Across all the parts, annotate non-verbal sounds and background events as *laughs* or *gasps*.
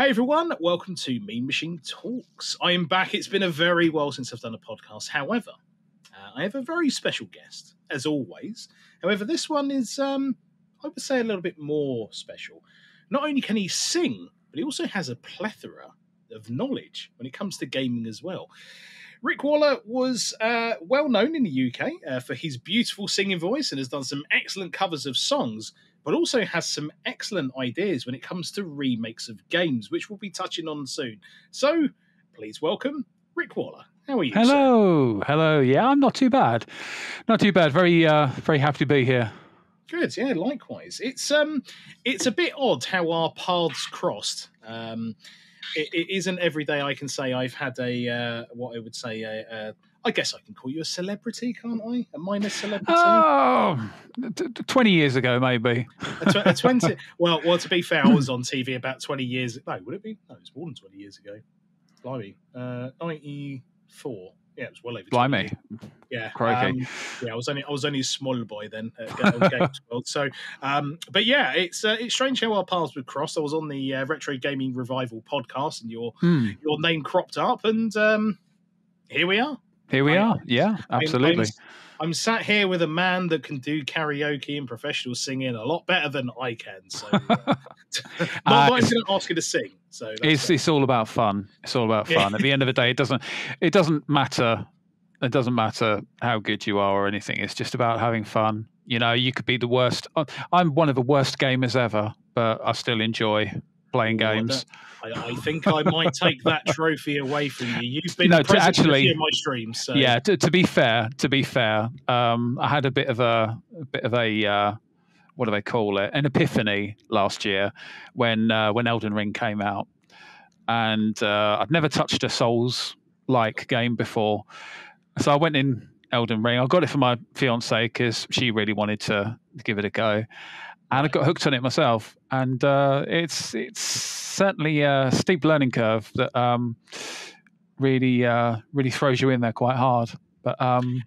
Hey everyone, welcome to Mean Machine Talks. I am back. It's been a very while since I've done a podcast. However, uh, I have a very special guest, as always. However, this one is, um, I would say, a little bit more special. Not only can he sing, but he also has a plethora of knowledge when it comes to gaming as well. Rik Waller was uh, well known in the UK uh, for his beautiful singing voice and has done some excellent covers of songs but also has some excellent ideas when it comes to remakes of games, which we'll be touching on soon. So please welcome Rik Waller. How are you? Hello, sir? hello. Yeah, I'm not too bad. Not too bad. Very, uh, very happy to be here. Good. Yeah, likewise. It's um, it's a bit odd how our paths crossed. Um, it, it isn't every day I can say I've had a uh, what I would say a, a I guess I can call you a celebrity, can't I? A minor celebrity? Oh, 20 years ago, maybe. a, tw- a 20. *laughs* well, well, to be fair, I was on TV about 20 years. No, would it be? No, it was more than 20 years ago. Blimey. Uh, 94. Yeah, it was well over. Blimey. Yeah. Um, yeah, I was only I was only a small boy then at Games World. So, um, but yeah, it's uh, it's strange how our paths would cross. I was on the uh, Retro Gaming Revival podcast, and your hmm. your name cropped up, and um, here we are. Here we I, are. Yeah, absolutely. I'm, I'm, sat here with a man that can do karaoke and professional singing a lot better than I can. So, uh, *laughs* not uh, going to ask you to sing. So it's it's all about fun. It's all about fun. At the end of the day, it doesn't it doesn't matter. It doesn't matter how good you are or anything. It's just about having fun. You know, you could be the worst. I'm one of the worst gamers ever, but I still enjoy playing games. I, I, think I might take that *laughs* trophy away from you. You've been no, to actually in my streams. So. Yeah, to, to, be fair, to be fair, um, I had a bit of a, a bit of a uh, what do they call it? An epiphany last year when uh, when Elden Ring came out, and uh, I'd never touched a Souls like game before, so I went in Elden Ring. I got it for my fiance because she really wanted to give it a go and I got hooked on it myself. And uh, it's it's certainly a steep learning curve that um, really uh, really throws you in there quite hard. But um,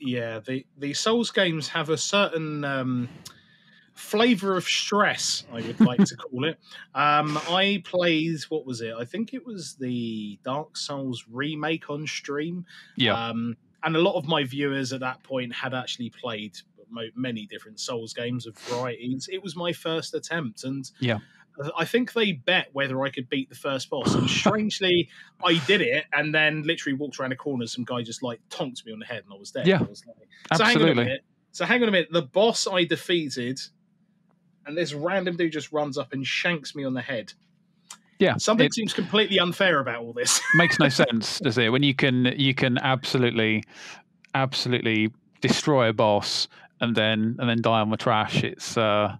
yeah, the the Souls games have a certain um, flavor of stress. I would like to call it. *laughs* Um, I played what was it? I think it was the Dark Souls remake on stream. Yeah. Um, and a lot of my viewers at that point had actually played many different Souls games of varieties. It was my first attempt, and yeah. Uh, I think they bet whether I could beat the first boss, and strangely, I did it. And then, literally, walked around a corner. Some guy just like tonked me on the head, and I was dead. Yeah, was like, so absolutely. Hang on a minute. So hang on a minute. The boss I defeated, and this random dude just runs up and shanks me on the head. Yeah, something it seems completely unfair about all this. *laughs* makes no sense, does it? When you can you can absolutely, absolutely destroy a boss and then and then die on the trash. It's uh,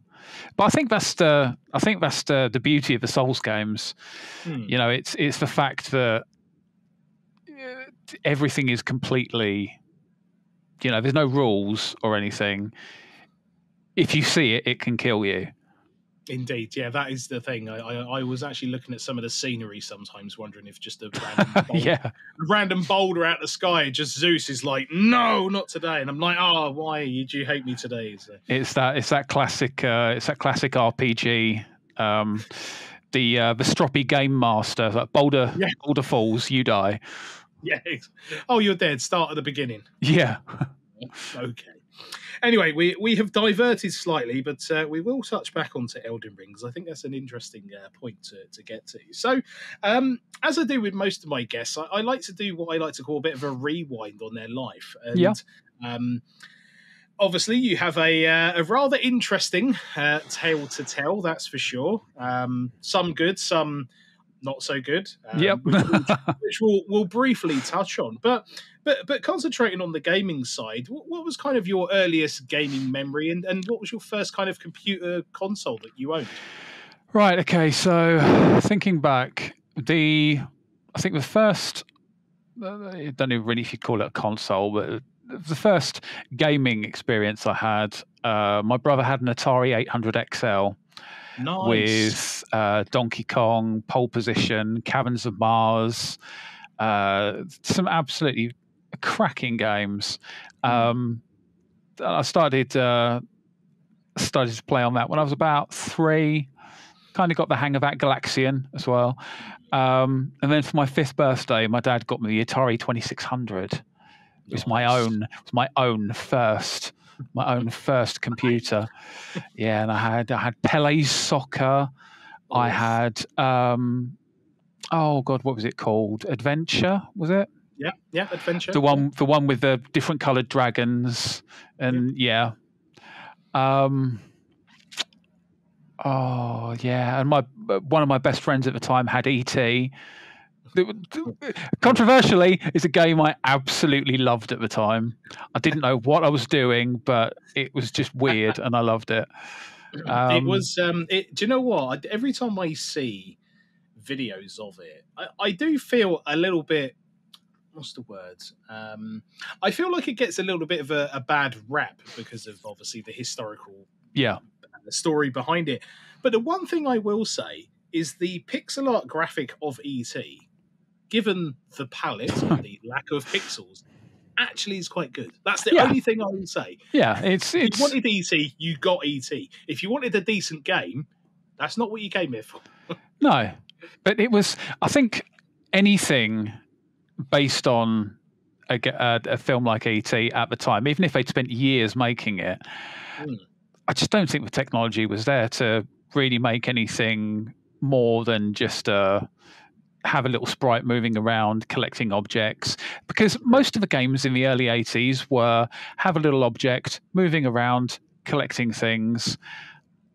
but I think that's the I think that's the the beauty of the Souls games. Hmm. You know, it's it's the fact that uh, everything is completely, you know, there's no rules or anything. If you see it, it can kill you. Indeed, yeah, that is the thing. I, I, I, was actually looking at some of the scenery sometimes, wondering if just a random *laughs* boulder, yeah. random boulder out of the sky, just Zeus is like, no, not today, and I'm like, oh, why do you hate me today? So. It's that it's that classic uh, it's that classic RPG. Um, the uh, the stroppy game master, like Boulder yeah. Boulder falls, you die. *laughs* Yeah. Oh, you're dead. Start at the beginning. Yeah. *laughs* okay. Anyway, we, we have diverted slightly, but uh, we will touch back onto Elden Ring because I think that's an interesting uh, point to, to get to. So, um, as I do with most of my guests, I, I, like to do what I like to call a bit of a rewind on their life. And, yeah. Um, obviously you have a, uh, a rather interesting uh, tale to tell that's for sure um, some good some not so good. Um, yep. which, we'll, *laughs* which we'll, we'll, briefly touch on. But but but concentrating on the gaming side, what, what, was kind of your earliest gaming memory, and, and what was your first kind of computer console that you owned? Right. Okay. So thinking back, the I think the first I don't even really if you call it a console, but the first gaming experience I had, uh, my brother had an Atari 800 XL nice. with uh, Donkey Kong, Pole Position, Caverns of Mars, uh, some absolutely cracking games. Hmm. Um, I started uh, started to play on that when I was about three. kind of got the hang of that Galaxian as well. Um, and then for my fifth birthday, my dad got me the Atari 2600. It was my own, it was my own first, my own first computer. Yeah, and I had I had Pele's Soccer. I had um, oh god, what was it called? Adventure was it? Yeah, yeah, adventure. the one the one with the different colored dragons and yeah, um oh yeah and my one of my best friends at the time had et *laughs* controversially it's a game i absolutely loved at the time i didn't know what i was doing but it was just weird and i loved it it Um, was. Um, it, do you know what? Every time I see videos of it, I, I do feel a little bit. What's the word? Um, I feel like it gets a little bit of a, a bad rap because of obviously the historical yeah the story behind it. But the one thing I will say is the pixel art graphic of ET, given the palette and *laughs* the lack of pixels, actually is quite good. That's the Yeah. only thing I will say. yeah it's If you wanted ET, you got ET. If you wanted a decent game, that's not what you came here for. *laughs* No, but it was. I think anything based on a film like ET at the time, even if they'd spent years making it, Mm. I just don't think the technology was there to really make anything more than just uh, have a little sprite moving around collecting objects. Because most of the games in the early 80s were have a little object moving around collecting things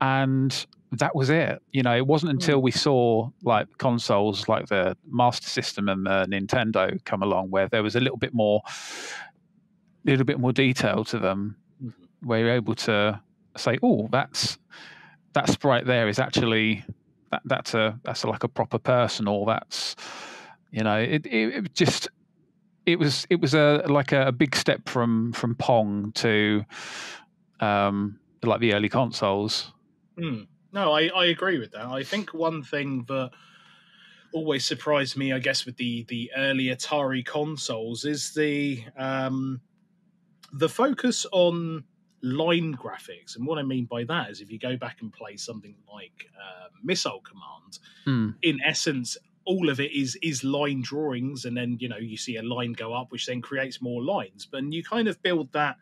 and that was it. You know, it wasn't until we saw like consoles like the Master System and the Nintendo come along where there was a little bit more, a little bit more detail to them, Mhm. where you're able to say, "Oh, that's that sprite there is actually that, that's a that's like a proper person, or that's you know, it, it, it just." It was it was a like a, a big step from from Pong to um, like the early consoles. Hmm. No, I, I agree with that. I think one thing that always surprised me, I guess, with the the early Atari consoles is the um, the focus on line graphics. And what I mean by that is if you go back and play something like uh, Missile Command, Hmm. in essence, all of it is is line drawings, and then you know you see a line go up, which then creates more lines. But you kind of build that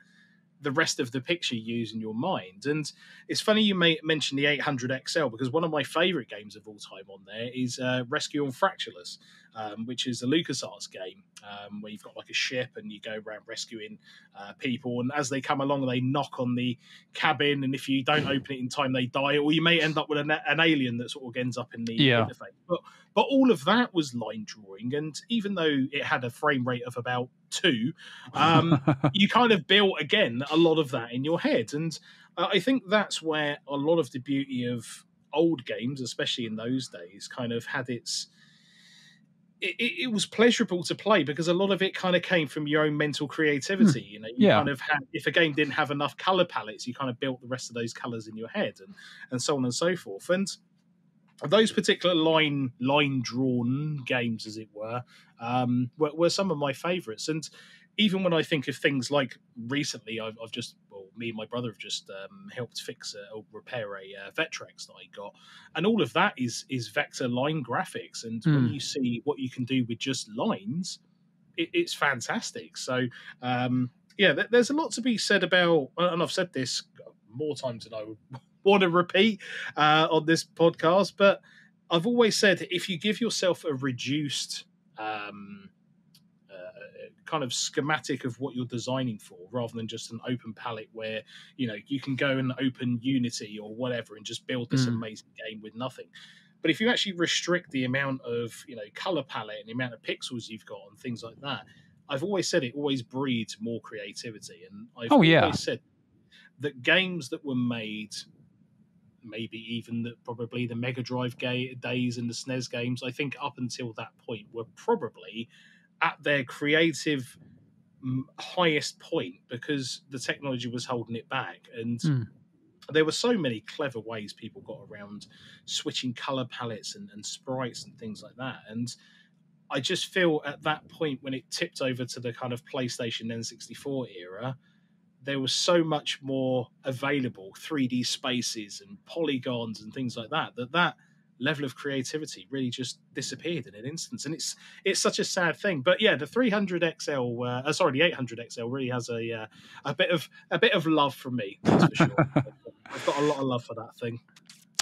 the rest of the picture you use in your mind. And it's funny you may mention the 800 XL because one of my favorite games of all time on there is uh, Rescue on Fractalus, um, which is a LucasArts game um, where you've got like a ship and you go around rescuing uh, people. And as they come along, they knock on the cabin, and if you don't open it in time, they die, or you may end up with an, an alien that sort of ends up in the Yeah. interface. But but all of that was line drawing, and even though it had a frame rate of about two, um, *laughs* you kind of built again a lot of that in your head. And uh, i think that's where a lot of the beauty of old games especially in those days kind of had its it, it, was pleasurable to play because a lot of it kind of came from your own mental creativity. You know you Yeah. kind of had if a game didn't have enough color palettes you kind of built the rest of those colors in your head and and so on and so forth. And those particular line line drawn games as it were um were, were some of my favorites and even when I think of things like recently, I've, I've just, well, me and my brother have just um, helped fix a, or repair a uh, Vectrex that I got, and all of that is is vector line graphics. And when Hmm. you see what you can do with just lines, it, it's fantastic. So, um, yeah, th- there's a lot to be said about, and I've said this more times than I would want to repeat uh, on this podcast, but I've always said if you give yourself a reduced um, uh, kind of schematic of what you're designing for rather than just an open palette where you know you can go and open unity or whatever and just build this Mm. amazing game with nothing but if you actually restrict the amount of you know color palette and the amount of pixels you've got and things like that i've always said it always breeds more creativity and i've Oh, yeah. always said that games that were made maybe even the, probably the Mega Drive ga- days and the SNES games, I think up until that point were probably at their creative mm, highest point because the technology was holding it back and Hmm. there were so many clever ways people got around switching color palettes and, and sprites and things like that and i just feel at that point when it tipped over to the kind of playstation n64 era there was so much more available 3D spaces and polygons and things like that that that level of creativity really just disappeared in an instance. And it's it's such a sad thing. But yeah the 300 xl uh, uh, sorry the 800 xl really has a uh, a bit of a bit of love from me that's for sure. *laughs* I've got a lot of love for that thing.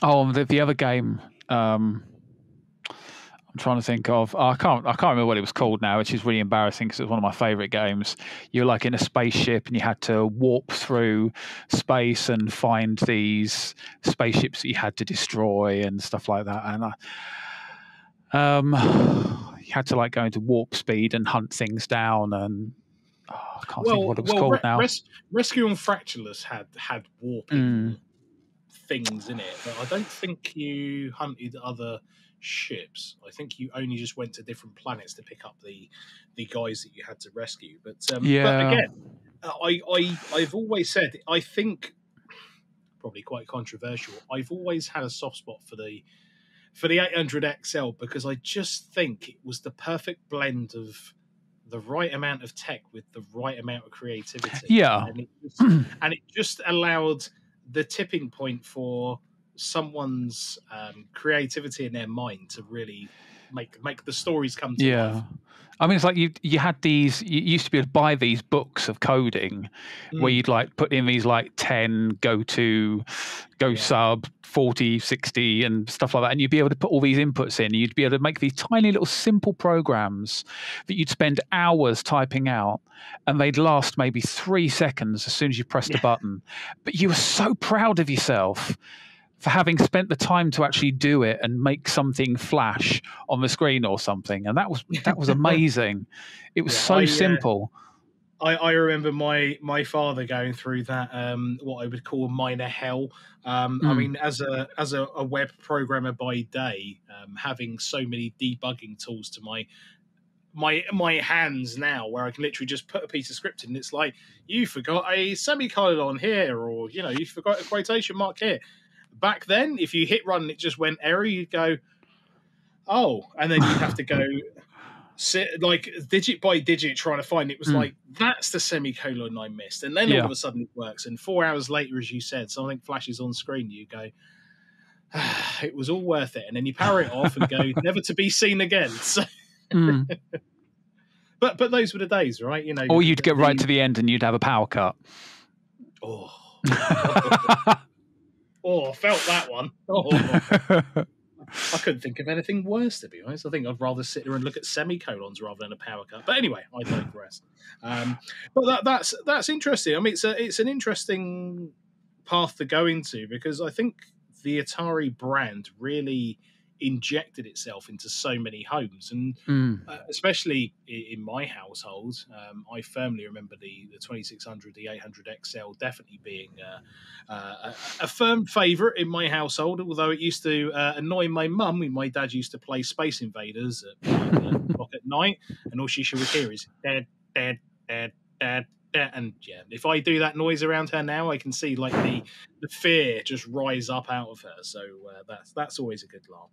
Oh the, the other game um I'm trying to think of. I can't. I can't remember what it was called now, which is really embarrassing because it was one of my favorite games. You're like in a spaceship and you had to warp through space and find these spaceships that you had to destroy and stuff like that. And I, um, you had to like go into warp speed and hunt things down. And oh, I can't well, think what it was well, called re- now. Res- Rescue on Fractalus had had warping mm. things in it, but I don't think you hunted other ships. I think you only just went to different planets to pick up the the guys that you had to rescue. But um, yeah, but again, uh, I I I've always said I think probably quite controversial. I've always had a soft spot for the for the 800 XL because I just think it was the perfect blend of the right amount of tech with the right amount of creativity. Yeah, and it just, and it just allowed the tipping point for someone's um, creativity in their mind to really make make the stories come to yeah. life. I mean, it's like you you had these. You used to be able to buy these books of coding, mm. where you'd like put in these like ten go to, go yeah. sub, 40, 60 and stuff like that, and you'd be able to put all these inputs in. You'd be able to make these tiny little simple programs that you'd spend hours typing out, and they'd last maybe three seconds as soon as you pressed yeah. a button. But you were so proud of yourself for having spent the time to actually do it and make something flash on the screen or something. And that was that was *laughs* amazing. it was yeah, so I, uh, simple. Uh, I, I remember my my father going through that um, what I would call minor hell. Um, mm. I hmm. mean, as a as a, a web programmer by day, um, having so many debugging tools to my my my hands now where I can literally just put a piece of script in. It's like you forgot a semicolon on here, or you know you forgot a quotation mark here back then, if you hit run and it just went error, you'd go, oh, and then you'd have to go *laughs* sit like digit by digit trying to find it. was mm. like that's the semicolon I missed, and then yeah. all of a sudden it works. And four hours later, as you said, something flashes on screen. You go. Ah, it was all worth it, and then you power it off and go, *laughs* never to be seen again. *laughs* So, mm. but but those were the days, right? You know, or you'd get right to the end and you'd have a power cut. Oh, Oh, I felt that one. *laughs* Oh. I couldn't think of anything worse, to be honest. I think I'd rather sit there and look at semicolons rather than a power cut. But anyway, I digress. Um, but that, that's that's interesting. I mean, it's a it's an interesting path to go into because I think the Atari brand really injected itself into so many homes, and mm. uh, especially in my household, um, I firmly remember the the 2600, the 800 XL definitely being uh, uh, a, a, firm favourite in my household. Although it used to uh, annoy my mum when my dad used to play Space Invaders at *laughs* o'clock at night, and all she should hear is dad, dad, dad, dad, and yeah, if I do that noise around her now, I can see like the the fear just rise up out of her. So uh, that's that's always a good laugh.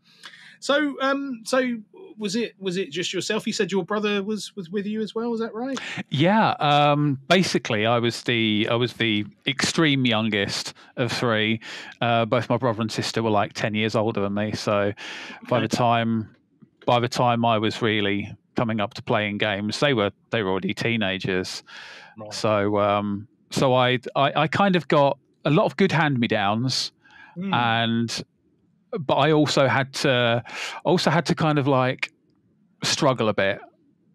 So um, so was it was it just yourself? You said your brother was was with you as well. Was that right? Yeah. Um, basically, I was the I was the extreme youngest of three. Uh, both my brother and sister were like ten years older than me. So okay. by the time by the time I was really coming up to playing games, they were they were already teenagers. Right. So um, so I, I, I kind of got a lot of good hand me downs, mm. and but I also had to also had to kind of like struggle a bit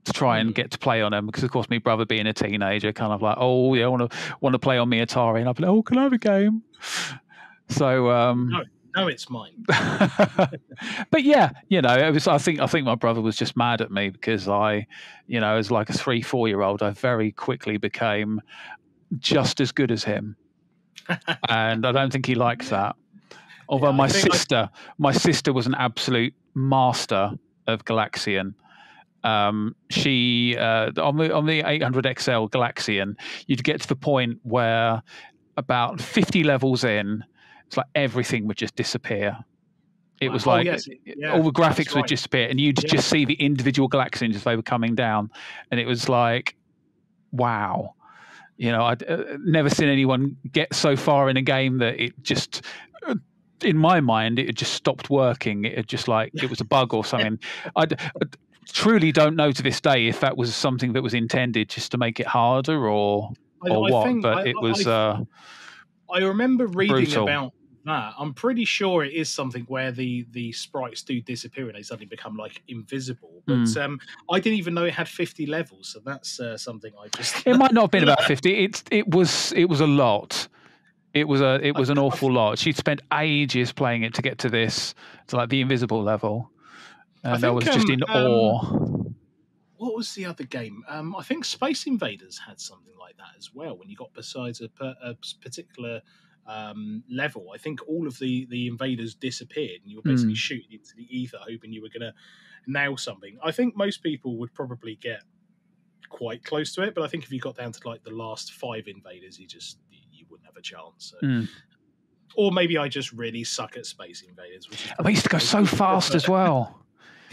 to try and hmm. get to play on them because of course my brother being a teenager kind of like oh yeah I want to want to play on me Atari and I'd be like oh can I have a game so um no no, it's mine. *laughs* but yeah, you know, it was. I think I think my brother was just mad at me because I, you know, as like a three four year old, I very quickly became just as good as him, and I don't think he likes that. Although yeah, my sister, I... my sister was an absolute master of Galaxian. Um, she uh, on the on the 800 XL Galaxian, you'd get to the point where about 50 levels in, it's like everything would just disappear. It was oh, like yes. yeah, all the graphics right. would disappear, and you'd yeah. just see the individual galaxies as they were coming down, and it was like, wow. You know, I'd uh, never seen anyone get so far in a game that it just, uh, in my mind, it had just stopped working. It had just like it was a bug or something. *laughs* I truly don't know to this day if that was something that was intended just to make it harder or or I what. think- but I- it was. I- uh, I remember reading Brutal. about that. I'm pretty sure it is something where the the sprites do disappear and they suddenly become like invisible. But Hmm. um, I didn't even know it had 50 levels, so that's uh, something I just. it might not have been *laughs* about 50 It it was it was a lot it was a it was an *laughs* awful lot she'd spent ages playing it to get to this to like the invisible level and i, was just um, in um, awe what was the other game? Um, I think Space Invaders had something like that as well. When you got besides a, per, a particular um, level, I think all of the the invaders disappeared, and you were basically Hmm. shooting into the ether, hoping you were going to nail something. I think most people would probably get quite close to it, but I think if you got down to like the last five invaders, you just you, wouldn't have a chance. So. Hmm. Or maybe I just really suck at Space Invaders. Which and they used to go so fast as well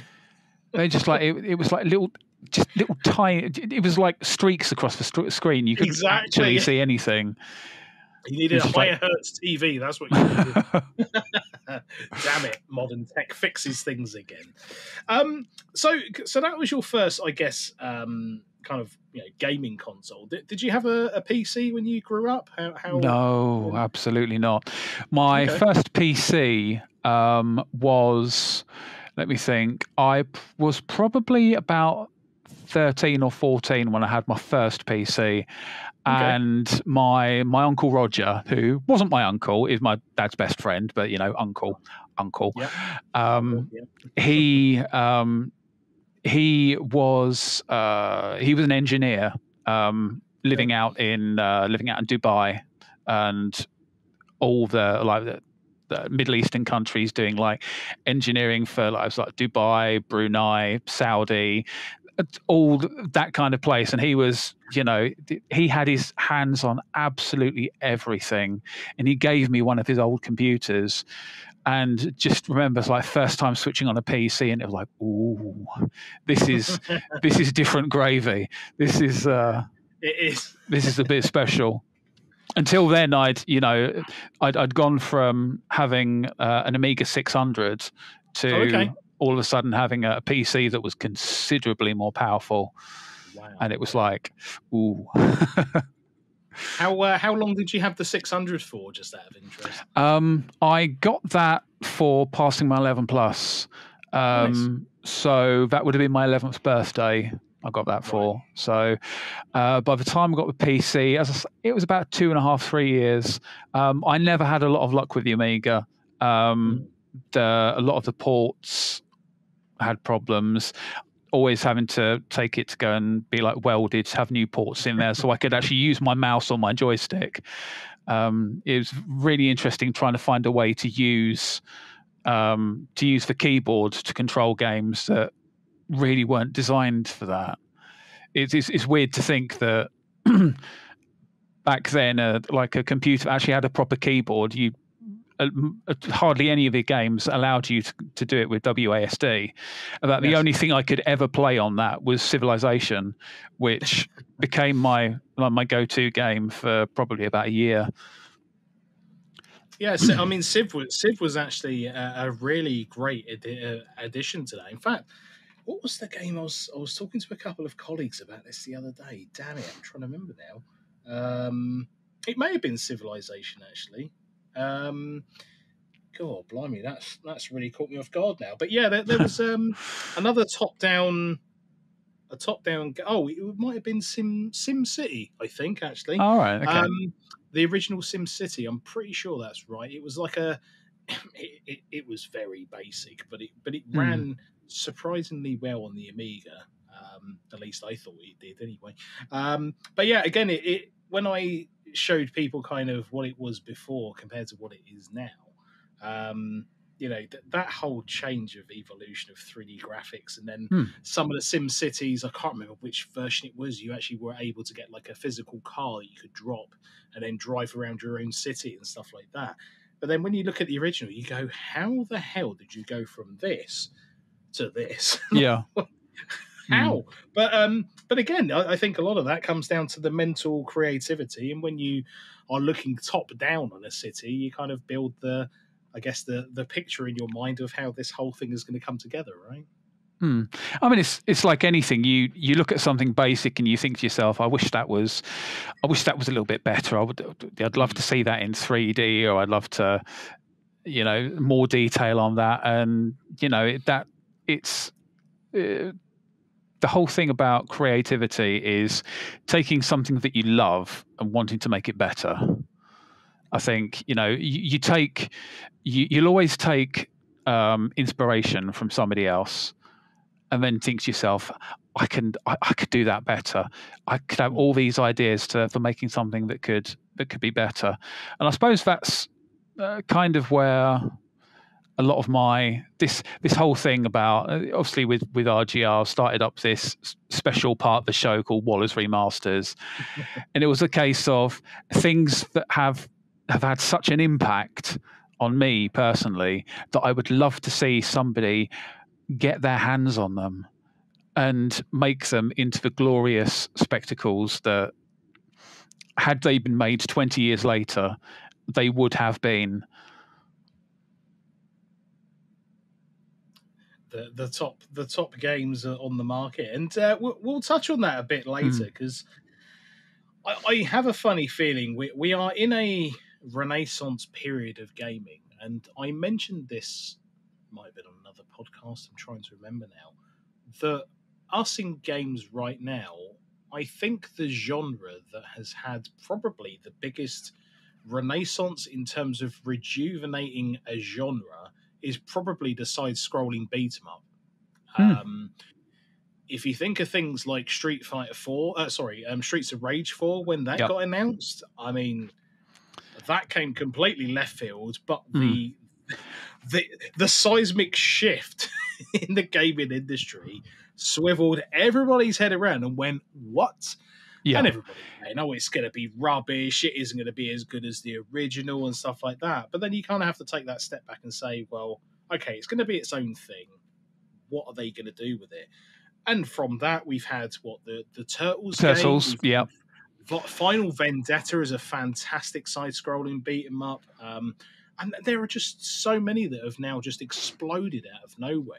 *laughs* they just like it, it was like little just little tiny it was like streaks across the st- screen you couldn't Exactly. actually see anything You needed a just like- higher hertz TV. That's what you needed. *laughs* *laughs* Damn it, modern tech fixes things again. Um, so, so that was your first, I guess, um, kind of you know, gaming console. Did, did you have a, a PC when you grew up? How? how No, absolutely not. My Okay. first PC um, was, let me think, I was probably about 13 or 14 when I had my first PC. And my my uncle Roger, who wasn't my uncle, is my dad's best friend, but you know, uncle, uncle. Yeah. Um, he um, he was uh, he was an engineer um, living out in uh, living out in Dubai and all the like the, the Middle Eastern countries doing like engineering for like, was like Dubai, Brunei, Saudi, all that kind of place. And he was, you know, he had his hands on absolutely everything. And he gave me one of his old computers and just remember like first time switching on a PC and it was like, ooh, this is *laughs* this is different gravy. This is uh It is. this is a bit special. Until then, I'd you know I'd, I'd gone from having uh, an Amiga 600 to Oh, okay. All of a sudden having a PC that was considerably more powerful, Wow. and it was like, ooh. *laughs* How uh, how long did you have the 600 for? Just out of interest. Um, I got that for passing my 11 plus. Um, So that would have been my 11th birthday. I got that for. So uh, by the time I got the PC, as I it was about two and a half, three years. Um, I never had a lot of luck with the Amiga. Um, the, a lot of the ports had problems. Always having to take it to go and be like welded, to have new ports in there, so I could actually use my mouse or my joystick. Um, it was really interesting trying to find a way to use um, to use the keyboard to control games that really weren't designed for that. It's it's, it's weird to think that *clears throat* back then, uh, like a computer actually had a proper keyboard. You uh, hardly any of the games allowed you to, to do it with WASD. About the only thing I could ever play on that was Civilization, which *laughs* became my like my go-to game for probably about a year. Yeah, Ci- I mean, Civ was, Civ was actually a, a really great uh, addition to that. In fact, what was the game I was I was talking to a couple of colleagues about this the other day? Damn it, I'm trying to remember now. Um, it may have been Civilization actually. Um, God, blimey, that's that's really caught me off guard now. But yeah, there, there was um, *sighs* another top-down, a top-down. Oh, it might have been Sim Sim City, I think actually. All right, okay. Um, the original Sim City, I'm pretty sure that's right. It was like a, *clears throat* it, it, it was very basic, but it but it Hmm. ran surprisingly well on the Amiga. Um, at least I thought it did anyway. Um, but yeah, again, it, it when I showed people kind of what it was before compared to what it is now, um, you know, th- that whole change of evolution of 3D graphics, and then Hmm. some of the Sim cities, I can't remember which version it was. You actually were able to get like a physical car that you could drop and then drive around your own city and stuff like that. But then when you look at the original, you go, how the hell did you go from this to this? *laughs* yeah. How? Mm. But um, but again, I, I, think a lot of that comes down to the mental creativity, and when you are looking top down on a city, you kind of build the, I guess the the picture in your mind of how this whole thing is going to come together, right? Hmm. I mean, it's it's like anything. You you look at something basic and you think to yourself, "I wish that was, I wish that was a little bit better. I would, I'd love to see that in 3D, or I'd love to, you know, more detail on that." And you know that it's uh, the whole thing about creativity is taking something that you love and wanting to make it better. I think you know you, you take you, will always take um, inspiration from somebody else, and then think to yourself, "I can I, I, could do that better. I could have all these ideas to, for making something that could that could be better." And I suppose that's uh, kind of where a lot of my this this whole thing about uh, obviously with with RGR started up this special part of the show called Waller's Remasters, *laughs* and it was a case of things that have have had such an impact on me personally that I would love to see somebody get their hands on them and make them into the glorious spectacles that had they been made 20 years later they would have been the the top the top games on the market, and uh, we'll, we'll, touch on that a bit later because mm. I, I, have a funny feeling we we are in a renaissance period of gaming, and I mentioned this might have been on another podcast. I'm trying to remember now that us in games right now. I think the genre that has had probably the biggest renaissance in terms of rejuvenating a genre is probably the side-scrolling beat 'em up. Hmm. Um, if you think of things like Street Fighter Four, uh, sorry, um, Streets of Rage Four, when that yep. got announced, I mean, that came completely left field. But hmm. the the the seismic shift *laughs* in the gaming industry swiveled everybody's head around and went, "What? Yeah. And everybody, you know, it's going to be rubbish. It isn't going to be as good as the original and stuff like that. But then you kind of have to take that step back and say, well, okay, it's going to be its own thing. What are they going to do with it? And from that, we've had what the the Turtles. Turtles, yeah. Final Vendetta is a fantastic side-scrolling beat 'em up, um, and there are just so many that have now just exploded out of nowhere.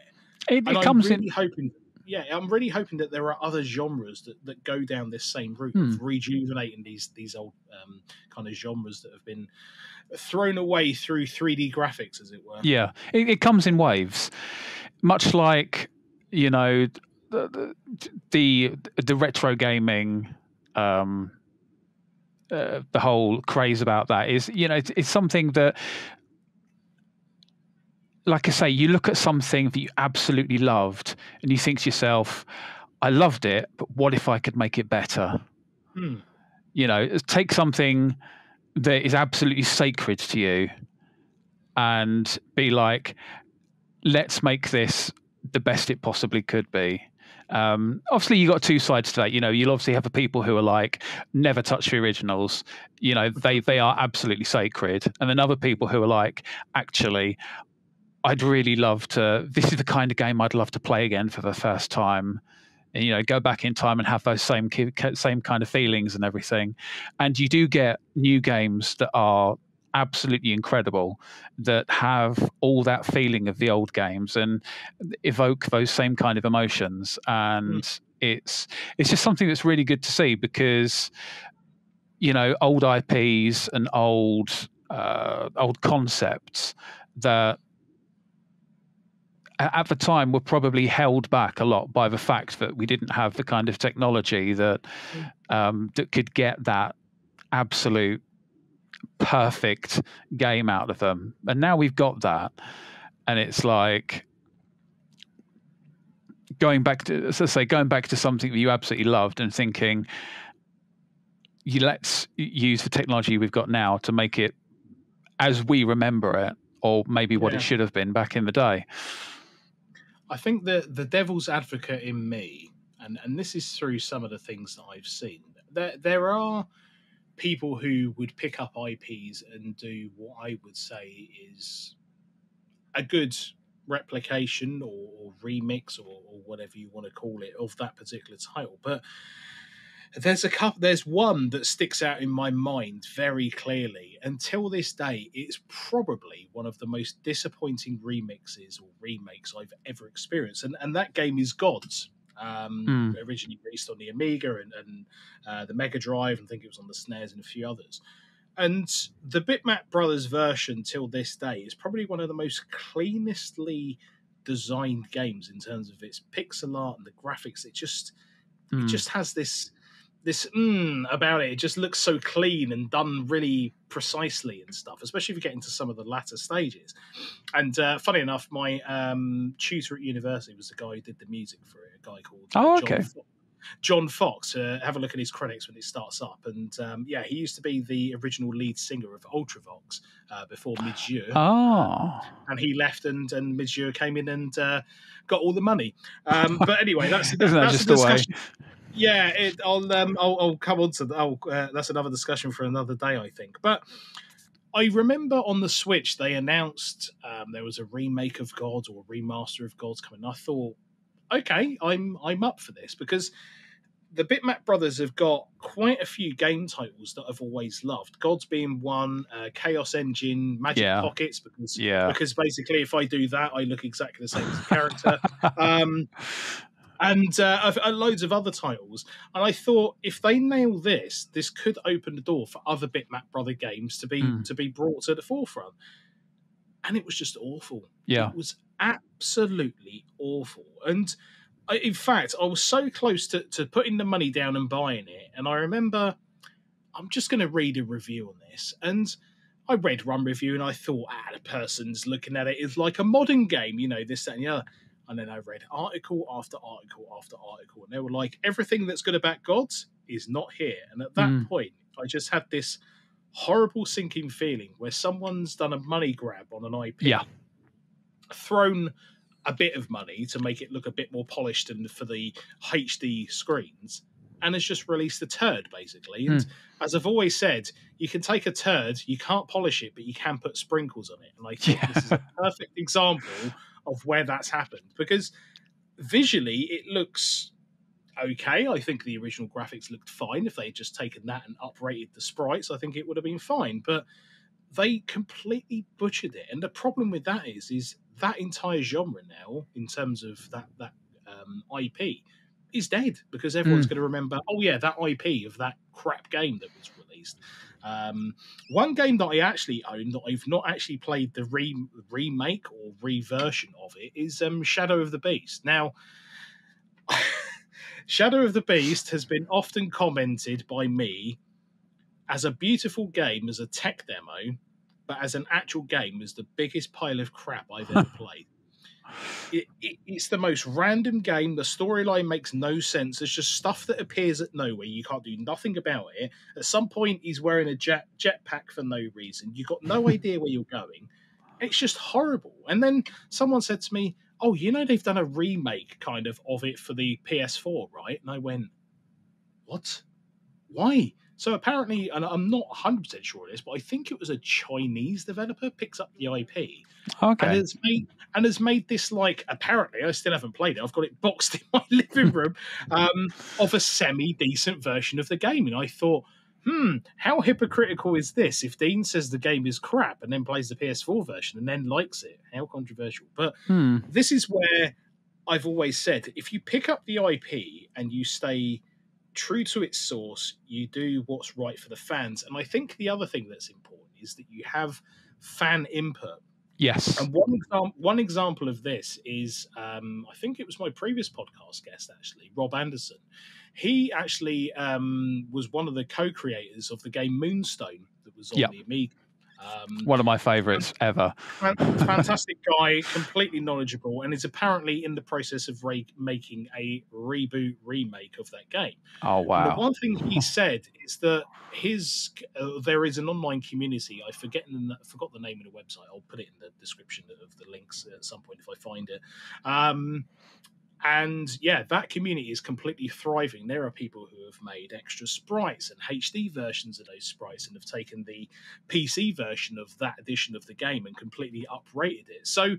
It, it comes really in hoping yeah, I'm really hoping that there are other genres that, that go down this same route hmm. of rejuvenating these these old um, kind of genres that have been thrown away through 3D graphics, as it were. Yeah, it, it comes in waves, much like you know the the, the retro gaming. Um, uh, the whole craze about that is, you know, it's, it's something that like I say, you look at something that you absolutely loved and you think to yourself, I loved it, but what if I could make it better? Hmm. You know, take something that is absolutely sacred to you and be like, let's make this the best it possibly could be. Um, obviously, you got two sides to that. You know, you'll obviously have the people who are like, never touch the originals. You know, they they are absolutely sacred, and then other people who are like, actually, I'd really love to. *laughs* This is the kind of game I'd love to play again for the first time. And, you know, go back in time and have those same same kind of feelings and everything. And you do get new games that are absolutely incredible that have all that feeling of the old games and evoke those same kind of emotions and mm. it's it's just something that's really good to see because you know old IPs and old uh, old concepts that at the time were probably held back a lot by the fact that we didn't have the kind of technology that mm. um, that could get that absolute perfect game out of them. And now we've got that, and it's like going back to, as I say, going back to something that you absolutely loved and thinking, you let's use the technology we've got now to make it as we remember it, or maybe what yeah. it should have been back in the day. I think the the devil's advocate in me, and and this is through some of the things that I've seen. There there are people who would pick up IPs and do what I would say is a good replication or, or remix or, or, whatever you want to call it of that particular title. But there's a couple. There's one that sticks out in my mind very clearly. Until this day, it's probably one of the most disappointing remixes or remakes I've ever experienced, and and that game is Gods. Um, mm. Originally released on the Amiga and, and uh, the Mega Drive, and I think it was on the SNES and a few others. And the Bitmap Brothers version till this day is probably one of the most cleanestly designed games in terms of its pixel art and the graphics. It just mm. it hmm. just has this this mm about it. It just looks so clean and done really precisely and stuff, especially if you get into some of the latter stages. And uh, funny enough, my um, tutor at university was the guy who did the music for it, a guy called oh, John okay. John Foxx. Uh, have a look at his credits when it starts up. And um, yeah, he used to be the original lead singer of Ultravox uh, before Midge Ure. Oh. *gasps* and he left, and, and Midge Ure came in and uh, got all the money. Um, but anyway, that's, *laughs* that's, that's just a discussion. Yeah, it, I'll, um, I'll, I'll come on to oh, uh, that's another discussion for another day, I think. But I remember on the Switch they announced um, there was a remake of Gods or a remaster of Gods coming. I thought, okay, I'm I'm up for this because the Bitmap Brothers have got quite a few game titles that I've always loved. Gods being one, uh, Chaos Engine, Magic yeah. Pockets because yeah. because basically if I do that I look exactly the same as the character. *laughs* um, and uh, loads of other titles. And I thought if they nail this, this could open the door for other Bitmap Brother games to be mm. to be brought to the forefront. And it was just awful. Yeah, it was absolutely awful. And I, in fact, I was so close to, to putting the money down and buying it. And I remember I'm just going to read a review on this. And I read one review and I thought, ah, the person's looking at it is like a modern game, you know, this, that, and the other. And then I read article after article after article, and they were like, everything that's good about gods is not here. And at that mm. point, I just had this horrible sinking feeling where someone's done a money grab on an IP, yeah, thrown a bit of money to make it look a bit more polished and for the HD screens, and has just released a turd basically. And mm. as I've always said, you can take a turd, you can't polish it, but you can put sprinkles on it. And I think yeah. this is a *laughs* perfect example of where that's happened because visually it looks okay. I think the original graphics looked fine. If they had just taken that and uprated the sprites, I think it would have been fine. But they completely butchered it. And the problem with that is, is that entire genre now, in terms of that that um, IP, is dead because everyone's mm. going to remember. Oh yeah, that IP of that crap game that was released. Um, one game that I actually own that I've not actually played the re- remake or reversion of it is um, Shadow of the Beast. Now, *laughs* Shadow of the Beast has been often commented by me as a beautiful game, as a tech demo, but as an actual game, is the biggest pile of crap I've ever *laughs* played. It, it, it's the most random game. The storyline makes no sense. There's just stuff that appears at nowhere. You can't do nothing about it. At some point, he's wearing a jet jetpack for no reason. You've got no *laughs* idea where you're going. It's just horrible. And then someone said to me, "Oh, you know they've done a remake kind of of it for the PS4, right?" And I went, "What? Why?" So apparently, and I'm not 100% sure of this, but I think it was a Chinese developer picks up the IP. Okay. And has made, and has made this like, apparently, I still haven't played it. I've got it boxed *laughs* in my living *laughs* room um, of a semi decent version of the game. And I thought, hmm, how hypocritical is this? If Dean says the game is crap and then plays the PS4 version and then likes it, how controversial. But hmm. this is where I've always said if you pick up the IP and you stay true to its source, you do what's right for the fans. And I think the other thing that's important is that you have fan input. Yes. And one example, one example of this is, um, I think it was my previous podcast guest actually, Rob Anderson. He actually um, was one of the co-creators of the game Moonstone that was on yep. the Amiga. Um, One of my favourites ever. *laughs* fantastic guy, completely knowledgeable, and is apparently in the process of re- making a reboot remake of that game. Oh wow! The one thing he *laughs* said is that his uh, there is an online community. I forget the, forgot the name of the website. I'll put it in the description of the links at some point if I find it. Um, and yeah, that community is completely thriving. There are people who have made extra sprites and HD versions of those sprites and have taken the PC version of that edition of the game and completely uprated it. So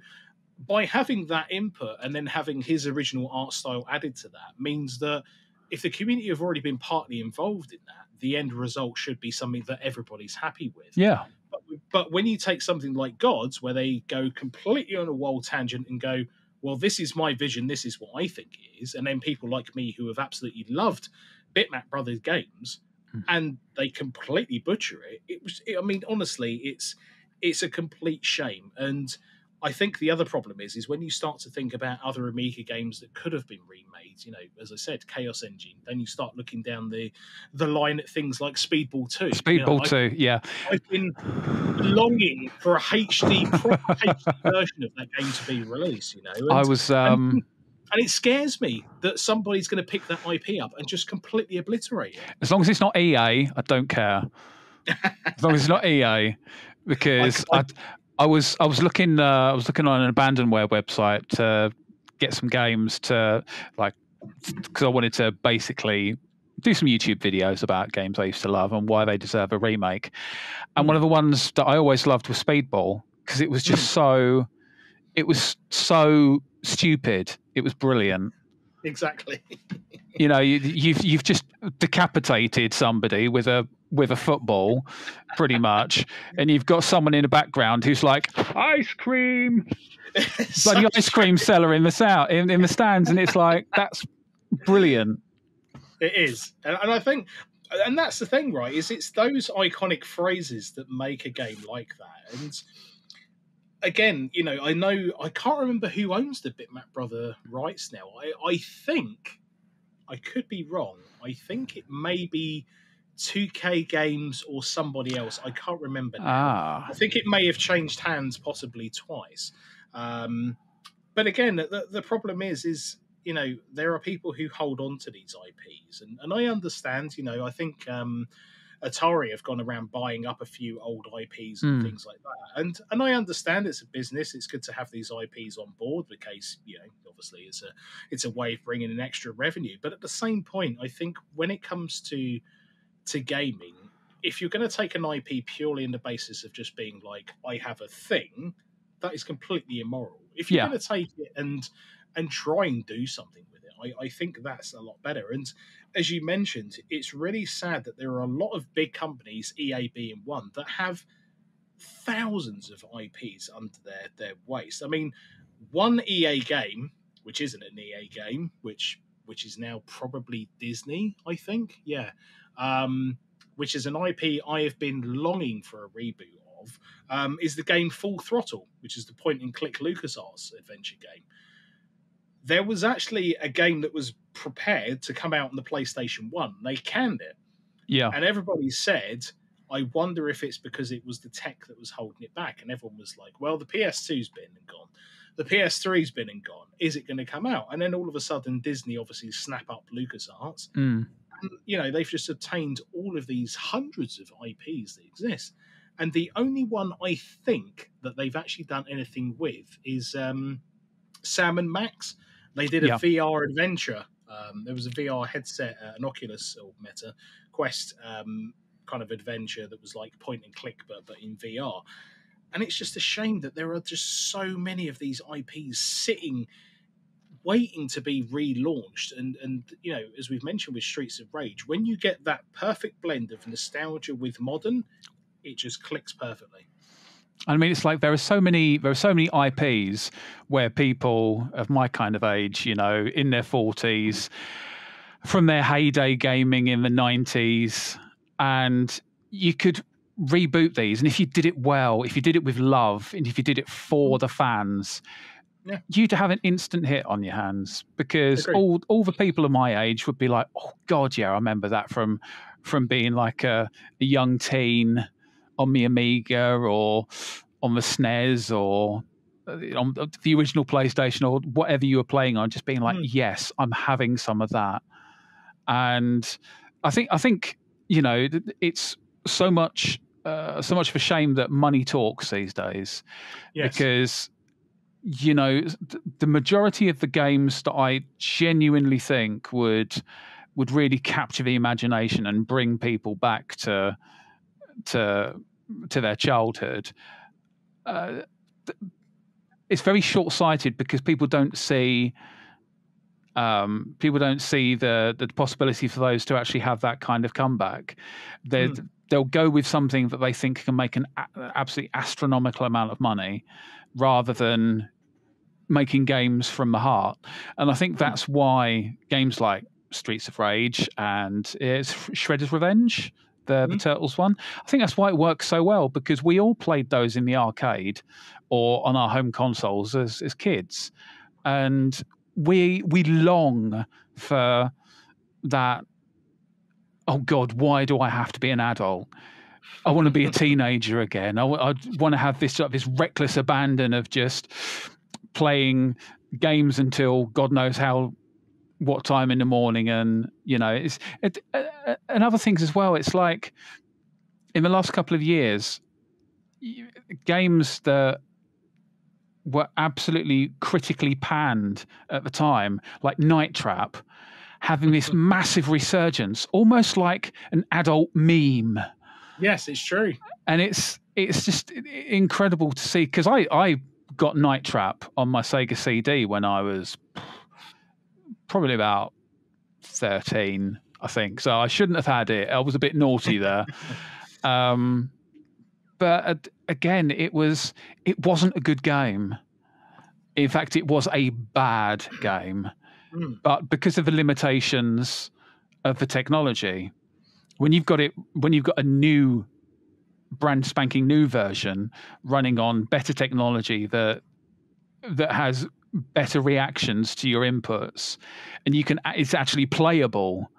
by having that input and then having his original art style added to that means that if the community have already been partly involved in that, the end result should be something that everybody's happy with. Yeah. But, but when you take something like Gods, where they go completely on a wild tangent and go, well, this is my vision, this is what I think it is, and then people like me who have absolutely loved Bitmap Brothers games, mm. and they completely butcher it. It was, it, I mean, honestly, it's it's a complete shame. And I think the other problem is is when you start to think about other Amiga games that could have been remade. You know, as I said, Chaos Engine. Then you start looking down the the line at things like Speedball Two. Speedball you know, Two, I've, yeah. I've been longing for a HD, HD version of that game to be released. You know, and, I was. Um... And, and it scares me that somebody's going to pick that IP up and just completely obliterate it. As long as it's not EA, I don't care. as long as it's not EA, *laughs* because I, I, I was I was looking uh, I was looking on an abandonware website to get some games to like because I wanted to basically do some YouTube videos about games I used to love and why they deserve a remake. And one of the ones that I always loved was Speedball because it was just hmm. so it was so stupid. It was brilliant. *laughs* Exactly. *laughs* you know, you, you've you've just decapitated somebody with a with a football, pretty much, and you've got someone in the background who's like ice cream, *laughs* bloody ice cream seller in the south in, in the stands, and it's like that's brilliant. It is, and, and I think, and that's the thing, right? Is it's those iconic phrases that make a game like that, and again, you know, I know I can't remember who owns the Bitmap Brother rights now. I, I think I could be wrong. I think it may be 2K Games or somebody else. I can't remember now. Ah. I think it may have changed hands possibly twice. Um, but again, the, the problem is, is you know, there are people who hold on to these IPs, and, and I understand. You know, I think um, Atari have gone around buying up a few old IPs and mm. things like that, and and I understand it's a business. It's good to have these IPs on board because you know, obviously, it's a it's a way of bringing in extra revenue. But at the same point, I think when it comes to to gaming, if you're going to take an IP purely on the basis of just being like, I have a thing, that is completely immoral. If you're yeah. going to take it and and try and do something I, I think that's a lot better. And as you mentioned, it's really sad that there are a lot of big companies, EA being one, that have thousands of IPs under their their waist. I mean, one EA game, which isn't an EA game, which which is now probably Disney, I think. Yeah um, which is an IP I have been longing for a reboot of, um, is the game Full Throttle, which is the point and click LucasArts adventure game. There was actually a game that was prepared to come out on the PlayStation 1. They canned it. Yeah. And everybody said, I wonder if it's because it was the tech that was holding it back. And everyone was like, well, the PS2's been and gone. The PS3's been and gone. Is it going to come out? And then all of a sudden, Disney obviously snap up LucasArts. Mm you know, they've just obtained all of these hundreds of IPs that exist. And the only one I think that they've actually done anything with is um, Sam and Max. They did a yeah. VR adventure. Um, there was a VR headset, uh, an Oculus or Meta Quest um, kind of adventure that was like point and click, but but in VR. And it's just a shame that there are just so many of these IPs sitting waiting to be relaunched. And and you know, as we've mentioned with Streets of Rage, when you get that perfect blend of nostalgia with modern, it just clicks perfectly. I mean, it's like there are so many there are so many IPs where people of my kind of age, you know, in their forties, from their heyday gaming in the nineties, and you could reboot these, and if you did it well, if you did it with love, and if you did it for the fans, yeah. you'd have an instant hit on your hands because all all the people of my age would be like, "Oh God, yeah, I remember that from from being like a, a young teen on the Amiga or on the SNES or uh, on the original PlayStation or whatever you were playing on, just being like, mm. "Yes, I'm having some of that." And I think I think you know it's so much uh, so much of a shame that money talks these days yes. because you know, the majority of the games that I genuinely think would would really capture the imagination and bring people back to to to their childhood. Uh, it's very short sighted because people don't see um, people don't see the the possibility for those to actually have that kind of comeback. They mm. they'll go with something that they think can make an a- absolutely astronomical amount of money, rather than making games from the heart. And I think hmm. that's why games like Streets of Rage and it's Shredder's Revenge, the, mm-hmm. the Turtles one. I think that's why it works so well because we all played those in the arcade or on our home consoles as, as kids. And we we long for that. Oh God, why do I have to be an adult? I want to be a *laughs* teenager again. I, I want to have this this reckless abandon of just playing games until God knows how what time in the morning, and you know, it's it, uh, and other things as well. It's like in the last couple of years, games that were absolutely critically panned at the time, like Night Trap, having this massive resurgence, almost like an adult meme. Yes, it's true, and it's it's just incredible to see because I I got Night Trap on my Sega CD when I was probably about thirteen, I think. So I shouldn't have had it. I was a bit naughty there. *laughs* um, but again, it was it wasn't a good game. In fact, it was a bad game. Mm. But because of the limitations of the technology, when you've got it, when you've got a new brand spanking new version running on better technology that that has better reactions to your inputs and you can it's actually playable.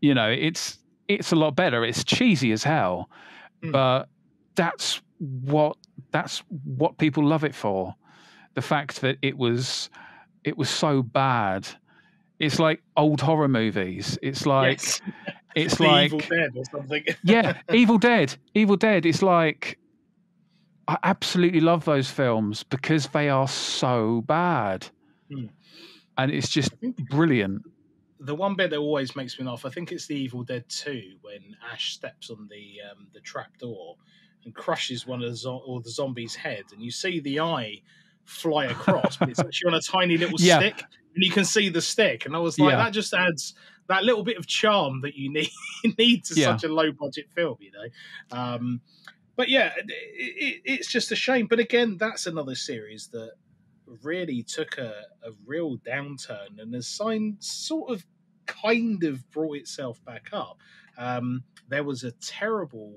You know it's it's a lot better. It's cheesy as hell mm. but that's what that's what people love it for. The fact that it was it was so bad. It's like old horror movies. It's like yes. it's *laughs* like evil dead or something. Yeah *laughs* evil dead. Evil dead it's like i absolutely love those films because they are so bad hmm. and it's just brilliant the one bit that always makes me laugh i think it's the evil dead 2 when ash steps on the um, the trap door and crushes one of the, zo- or the zombie's head, and you see the eye fly across, but it's *laughs* actually on a tiny little yeah. stick, and you can see the stick. And I was like, yeah. that just adds that little bit of charm that you *laughs* need need to yeah. such a low budget film, you know. Um, but yeah, it, it, it's just a shame. But again, that's another series that really took a, a real downturn and has signed sort of kind of brought itself back up. Um, there was a terrible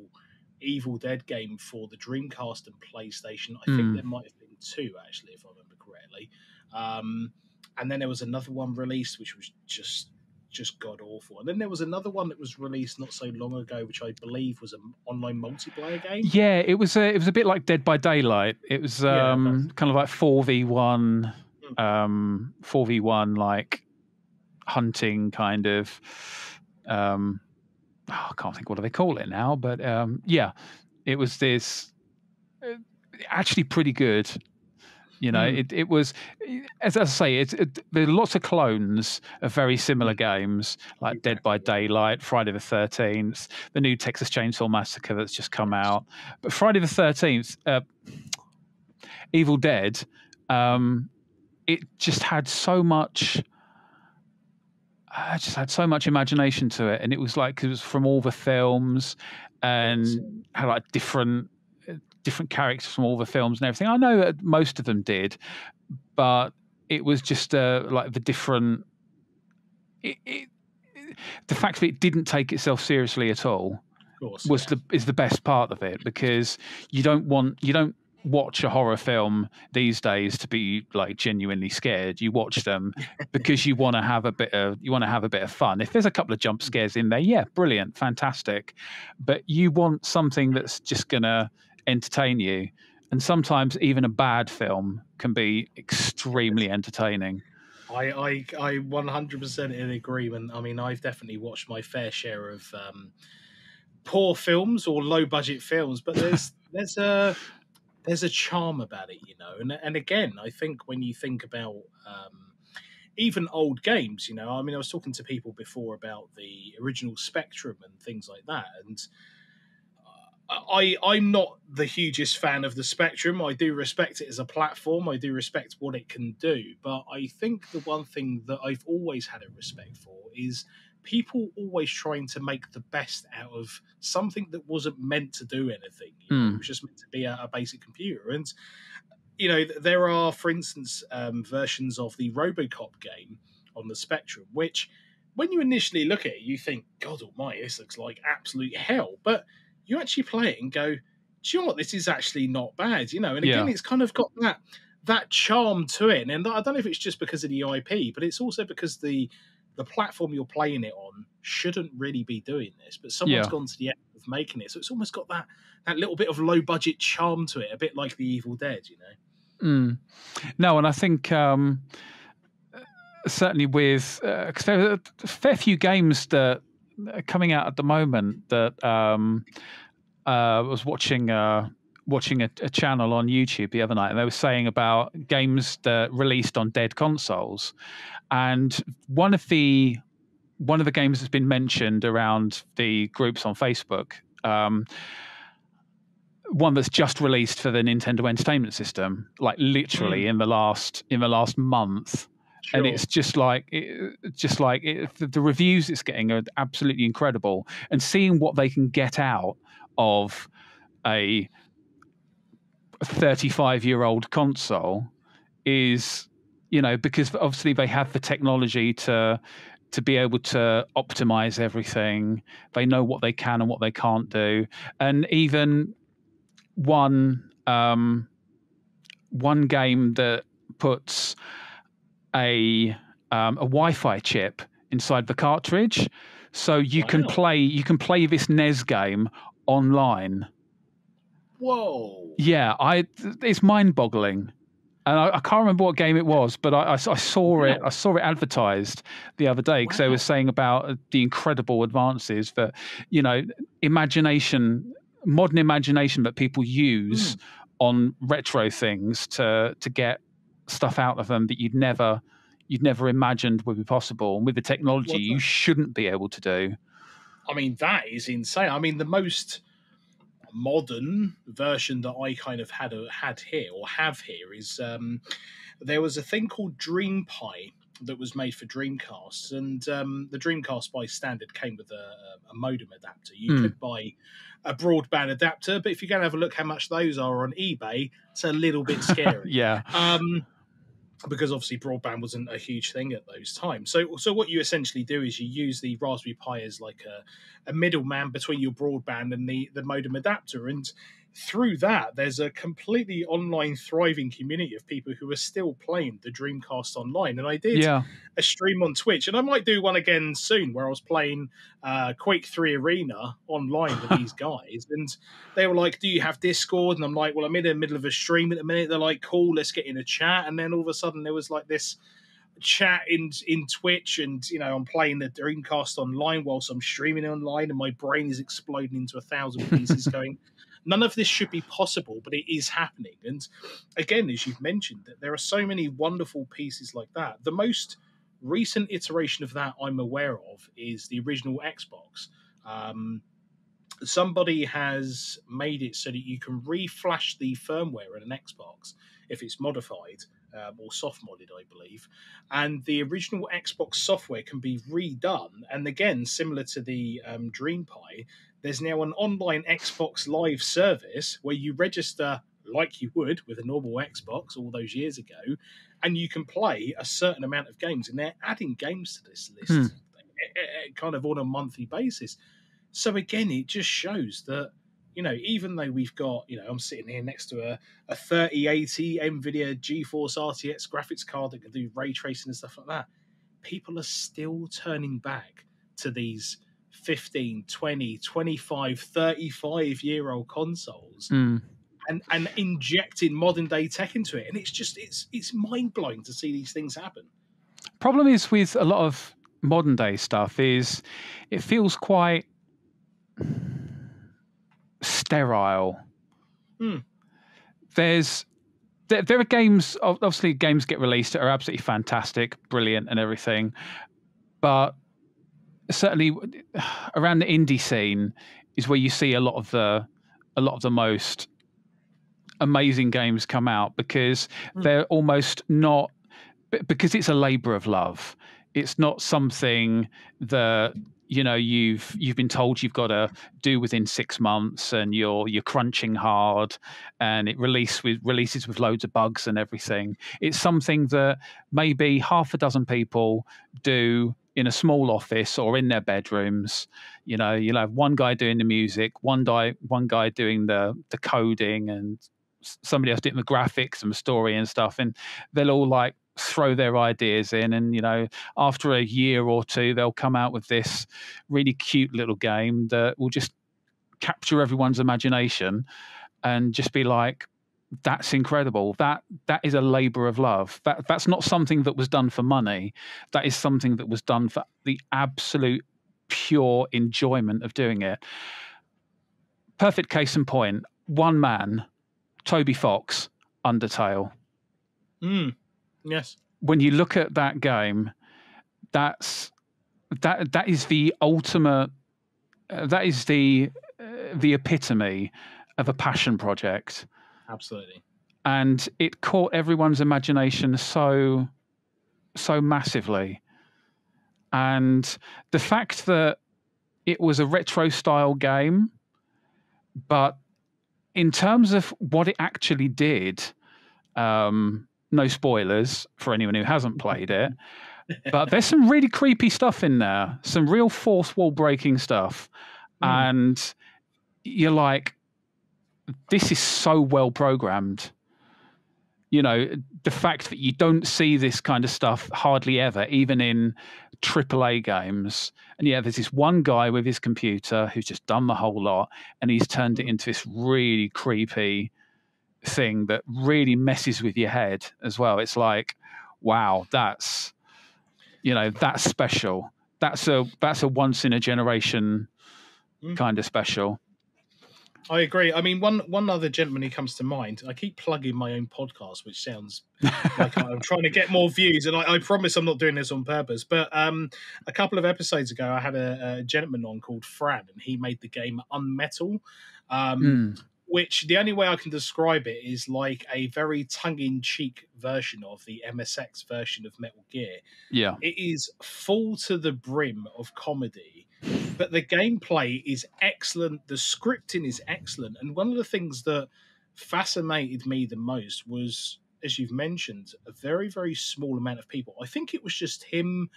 Evil Dead game for the Dreamcast and PlayStation. I mm. think hmm. there might have been two actually, if I remember correctly. Um, and then there was another one released which was just just god awful. And then there was another one that was released not so long ago, which I believe was an online multiplayer game. Yeah, it was a, it was a bit like Dead by Daylight. It was um, yeah, kind of like four v one, hmm. um, four v one like hunting kind of. Um, oh, I can't think what do they call it now, but um, yeah, it was this uh, actually pretty good. You know, mm. it, it was, as I say, it's it, there are lots of clones of very similar games like Dead by Daylight, Friday the 13th, the new Texas Chainsaw Massacre that's just come out. But Friday the 13th, uh, Evil Dead, um, it just had so much I just had so much imagination to it, and it was like it was from all the films and had like different different characters from all the films and everything. I know that most of them did, but it was just uh, like the different. It, it, the fact that it didn't take itself seriously at all course, was yeah. the is the best part of it because you don't want you don't watch a horror film these days to be like genuinely scared. You watch them *laughs* because you want to have a bit of you want to have a bit of fun. If there's a couple of jump scares in there, yeah, brilliant, fantastic. But you want something that's just gonna entertain you. And sometimes even a bad film can be extremely entertaining. I, I, I 100% in agreement. I mean, I've definitely watched my fair share of um, poor films or low budget films, but there's *laughs* there's a there's a charm about it, you know. And and again, I think when you think about um, even old games, you know, I mean, I was talking to people before about the original Spectrum and things like that, and I I'm not the hugest fan of the Spectrum. I do respect it as a platform. I do respect what it can do, but I think the one thing that I've always had a respect for is people always trying to make the best out of something that wasn't meant to do anything. You know, Mm. It was just meant to be a, a basic computer. And you know, there are, for instance, um, versions of the RoboCop game on the Spectrum, which when you initially look at it, you think, God Almighty, this looks like absolute hell. But you actually play it and go, do you know what? This is actually not bad, you know. And again, Yeah. it's kind of got that that charm to it. And I don't know if it's just because of the IP, but it's also because the the platform you're playing it on shouldn't really be doing this, but someone's Yeah. gone to the end of making it. So it's almost got that that little bit of low budget charm to it, a bit like the Evil Dead, you know. Mm. No, and I think um, certainly with are a fair few games that coming out at the moment that um, uh, I was watching. Uh, watching a, a channel on YouTube the other night, and they were saying about games that released on dead consoles, and one of the one of the games that's been mentioned around the groups on Facebook. Um, one that's just released for the Nintendo Entertainment System, like literally in the last in the last month, and it's just like it, just like it, the, the reviews it's getting are absolutely incredible, and seeing what they can get out of a 35 year old console is you know because obviously they have the technology to to be able to optimize everything. They know what they can and what they can't do. And even one um one game that puts a um, a Wi-Fi chip inside the cartridge, so you can play you can play this NES game online. Whoa. Yeah, I it's mind-boggling, and I, I can't remember what game it was, but I saw it. I saw it advertised the other day because they were saying about uh, the incredible advances that you know imagination, modern imagination that people use on retro things to to get stuff out of them that you'd never you'd never imagined would be possible. And with the technology, Well, you shouldn't be able to do. I mean, that is insane. I mean, the most modern version that I kind of had a, had here or have here is um, there was a thing called Dream Pi that was made for Dreamcast, and um, the Dreamcast by standard came with a, a modem adapter. You Hmm. could buy a broadband adapter, but if you go and have a look how much those are on eBay, it's a little bit *laughs* scary. Yeah, um, because obviously broadband wasn't a huge thing at those times. So, so what you essentially do is you use the Raspberry Pi as like a, a middleman between your broadband and the the modem adapter, and through that, there's a completely online thriving community of people who are still playing the Dreamcast online. And I did yeah, a stream on Twitch, and I might do one again soon where I was playing uh, Quake 3 Arena online with *laughs* these guys. And they were like, Do you have Discord? And I'm like, Well, I'm in the middle of a stream at the minute. They're like, Cool, let's get in a chat. And then all of a sudden, there was like this chat in in Twitch, and you know, I'm playing the Dreamcast online whilst I'm streaming online, and my brain is exploding into a thousand pieces, *laughs* going, None of this should be possible, but it is happening. And again, as you've mentioned, that there are so many wonderful pieces like that. The most recent iteration of that I'm aware of is the original Xbox. Um, somebody has made it so that you can reflash the firmware in an Xbox if it's modified um, or soft modded, I believe. And the original Xbox software can be redone. And again, similar to the um, Dream Pi, there's now an online Xbox Live service where you register like you would with a normal Xbox all those years ago, and you can play a certain amount of games. And they're adding games to this list Hmm. eh, eh, kind of on a monthly basis. So again, it just shows that you know, even though we've got, you know, I'm sitting here next to a, a 3080 NVIDIA GeForce RTX graphics card that can do ray tracing and stuff like that, people are still turning back to these 15, 20, 25, 35 year old consoles Mm. and, and injecting modern day tech into it. And it's just, it's, it's mind blowing to see these things happen. Problem is with a lot of modern day stuff is it feels quite sterile. Hmm. There's there, there are games obviously games get released that are absolutely fantastic, brilliant and everything. But certainly *sighs* around the indie scene is where you see a lot of the a lot of the most amazing games come out because Mm. they're almost not because it's a labor of love. It's not something that you know you've you've been told you've got to do within six months, and you're you're crunching hard, and it release with releases with loads of bugs and everything. It's something that maybe half a dozen people do in a small office or in their bedrooms. You know, you'll have one guy doing the music, one guy one guy doing the the coding, and somebody else doing the graphics and the story and stuff, and they'll all like throw their ideas in and you know after a year or two they'll come out with this really cute little game that will just capture everyone's imagination and just be like that's incredible. That that is a labor of love. That that's not something that was done for money. That is something that was done for the absolute pure enjoyment of doing it. Perfect case in point one man toby fox undertale. Mm. Yes. when you look at that game, that's that that is the ultimate. Uh, that is the uh, the epitome of a passion project, Absolutely. and it caught everyone's imagination so so massively. And the fact that it was a retro style game, but in terms of what it actually did, um, no spoilers for anyone who hasn't played it, *laughs* but there's some really creepy stuff in there, some real fourth wall breaking stuff. Mm. And you're like, this is so well programmed. You know, the fact that you don't see this kind of stuff hardly ever, even in AAA games. And yeah, there's this one guy with his computer who's just done the whole lot and he's turned it into this really creepy thing that really messes with your head as well. It's like, wow, that's you know, that's special. That's a that's a once in a generation Mm. kind of special. I agree. I mean, one one other gentleman who comes to mind. I keep plugging my own podcast, which sounds *laughs* like I'm trying to get more views, and I, I promise I'm not doing this on purpose. But um, a couple of episodes ago, I had a, a gentleman on called Fran, and he made the game Unmetal. Um, Mm, which the only way I can describe it is like a very tongue-in-cheek version of the MSX version of Metal Gear. yeah. It is full to the brim of comedy, but the gameplay is excellent. The scripting is excellent, and one of the things that fascinated me the most was, as you've mentioned, a very very small amount of people. I think it was just him,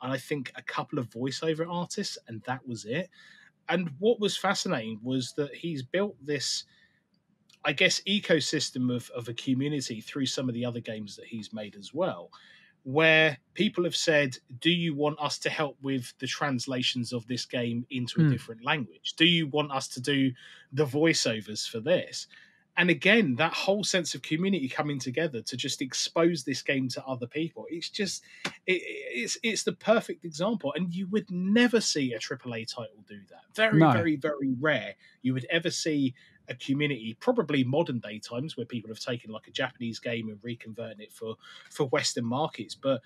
and I think a couple of voiceover artists, and that was it and what was fascinating was that he's built this i guess ecosystem of, of a community through some of the other games that he's made as well where people have said do you want us to help with the translations of this game into a Hmm. different language do you want us to do the voiceovers for this and again that whole sense of community coming together to just expose this game to other people it's just it, it's it's the perfect example. And you would never see a AAA title do that. Very No. very very rare. You would ever see a community probably modern day times where people have taken like a Japanese game and reconverting it for for western markets. But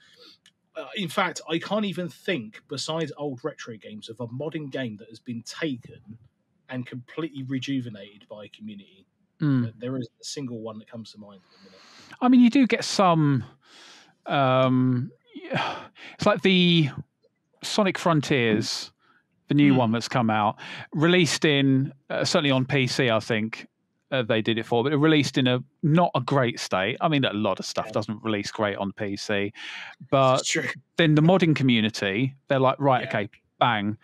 uh, in fact I can't even think besides old retro games of a modern game that has been taken and completely rejuvenated by a community Mm. but there is a single one that comes to mind at the minute. I mean, you do get some. Um, it's like the Sonic Frontiers, the new Hmm. one that's come out, released in uh, certainly on PC. I think uh, they did it for, but it released in a not a great state. I mean, a lot of stuff Yeah. doesn't release great on PC, *laughs* but then the modding community, they're like, right, Yeah. okay, bang.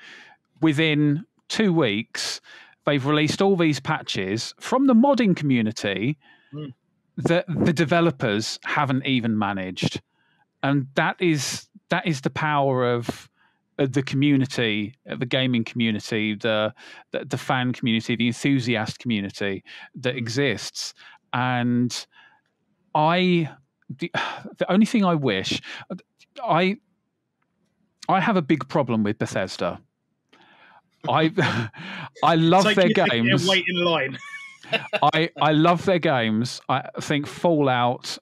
Within two weeks, they've released all these patches from the modding community Mm. that the developers haven't even managed. And that is that is the power of the community, the gaming community, the, the the fan community, the enthusiast community that Mm. exists. And I, the, the only thing I wish, I, I have a big problem with Bethesda. I, I love like their you think, yeah, games. wait in line. *laughs* I, I love their games. I think Fallout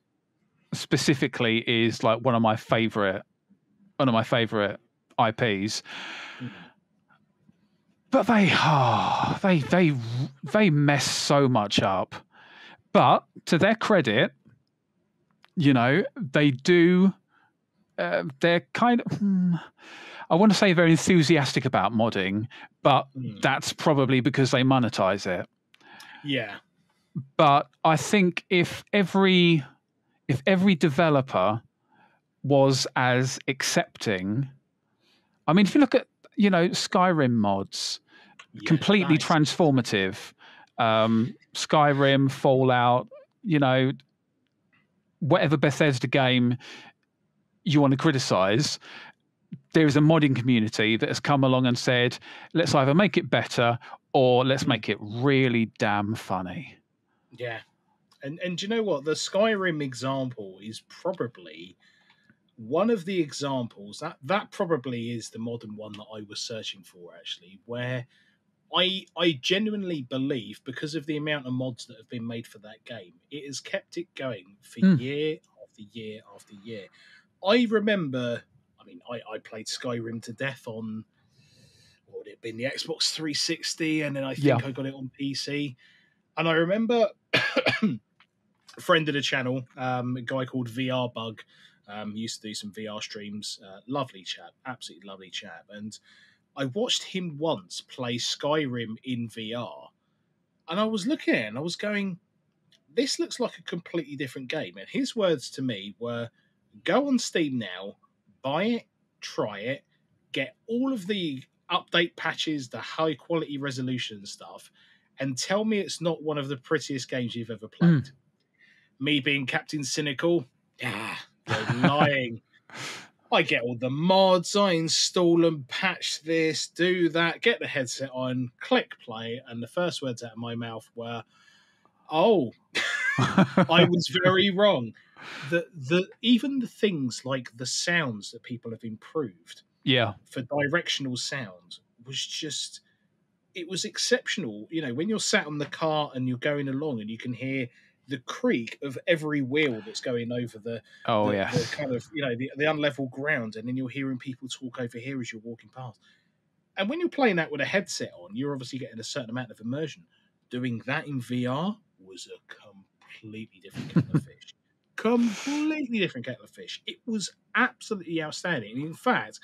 specifically is like one of my favorite, one of my favorite IPs. Mhm. but they oh, they they they mess so much up. But to their credit, you know, they do. Uh, they're kind of. I want to say very enthusiastic about modding, but Mm. that's probably because they monetize it. Yeah. But I think if every if every developer was as accepting, I mean, if you look at you know Skyrim mods, yeah, completely nice. transformative. Um, Skyrim, Fallout, you know, whatever Bethesda game you want to criticize, there is a modding community that has come along and said, let's either make it better or let's make it really damn funny. Yeah. And and do you know what? The Skyrim example is probably one of the examples that that probably is the modern one that I was searching for actually, where I I genuinely believe because of the amount of mods that have been made for that game, it has kept it going for Hmm. year after year after year. I remember, mean, I, I played Skyrim to death on what would it have been the Xbox 360, and then I think Yeah. I got it on PC. And I remember a *coughs* friend of the channel, um, a guy called VR Bug, um, used to do some VR streams. Uh, lovely chap, absolutely lovely chap. And I watched him once play Skyrim in VR, and I was looking at it and I was going, "This looks like a completely different game." And his words to me were, "Go on Steam now, buy it, try it, get all of the update patches, the high quality resolution stuff." And tell me it's not one of the prettiest games you've ever played me being Captain Cynical, ah, *laughs* you're lying. I get all the mods, I install them, patch this, do that, get the headset on, click play, and the first words out of my mouth were, "Oh, *laughs* I was very wrong." The the even the things like the sounds that people have improved yeah, for directional sound was just it was exceptional. You know, when you're sat on the cart and you're going along and you can hear the creak of every wheel that's going over the, oh the, yeah, the kind of you know the, the unlevel ground, and then you're hearing people talk over here as you're walking past. And when you're playing that with a headset on, you're obviously getting a certain amount of immersion. Doing that in VR was a completely different kind of *laughs* fish. Completely different kettle of fish. It was absolutely outstanding. In fact,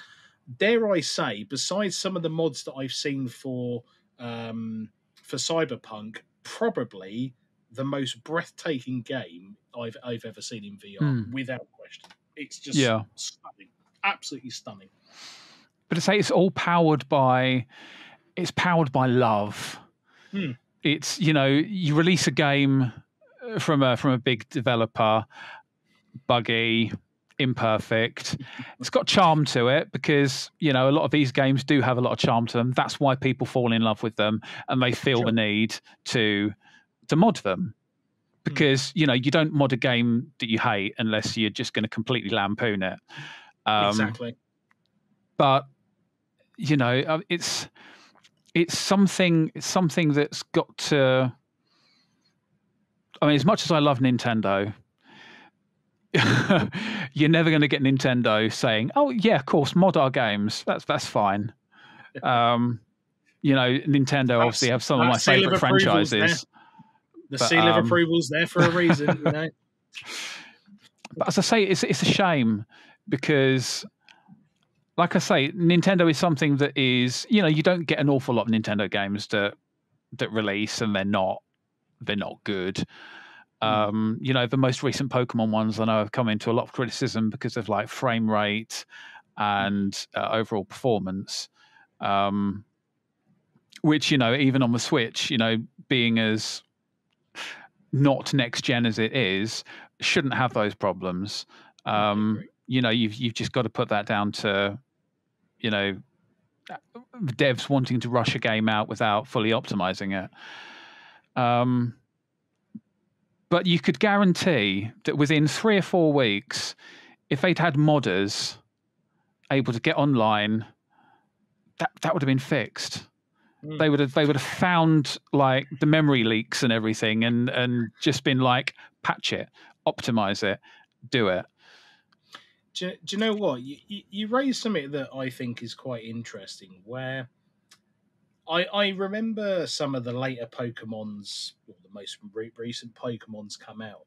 dare I say, besides some of the mods that I've seen for um, for Cyberpunk, probably the most breathtaking game I've I've ever seen in VR, Hmm. without question. It's just Yeah. stunning, absolutely stunning. but to say it's all powered by, it's powered by love. Hmm. It's you know you release a game from a from a big developer, buggy, imperfect. It's got charm to it because you know a lot of these games do have a lot of charm to them. That's why people fall in love with them and they feel Sure. the need to to mod them. Because you know you don't mod a game that you hate unless you're just going to completely lampoon it. Um, exactly. but you know uh, it's it's something it's something that's got to i mean as much as i love nintendo *laughs* you're never going to get nintendo saying oh yeah of course mod our games. That's that's fine. Um you know nintendo obviously have some of my seal of favorite franchises The but, seal of um, approval's there for a reason, you know. *laughs* but as I say, it's it's a shame because, like I say, Nintendo is something that is you know you don't get an awful lot of Nintendo games that that release and they're not they're not good. Um, you know, the most recent Pokemon ones I know have come into a lot of criticism because of like frame rate and uh, overall performance. Um, which you know, even on the Switch, you know, being as not next gen as it is, shouldn't have those problems. Um, you know, you've you've just got to put that down to, you know, devs wanting to rush a game out without fully optimizing it. Um, but you could guarantee that within three or four weeks, if they'd had modders able to get online, that that would have been fixed. Mm. They would have they would have found like the memory leaks and everything, and and just been like patch it, optimize it, do it. do, you- do you know what you, you, you raised something that I think is quite interesting where I, I remember some of the later Pokemon's, or the most re- recent Pokemon's come out.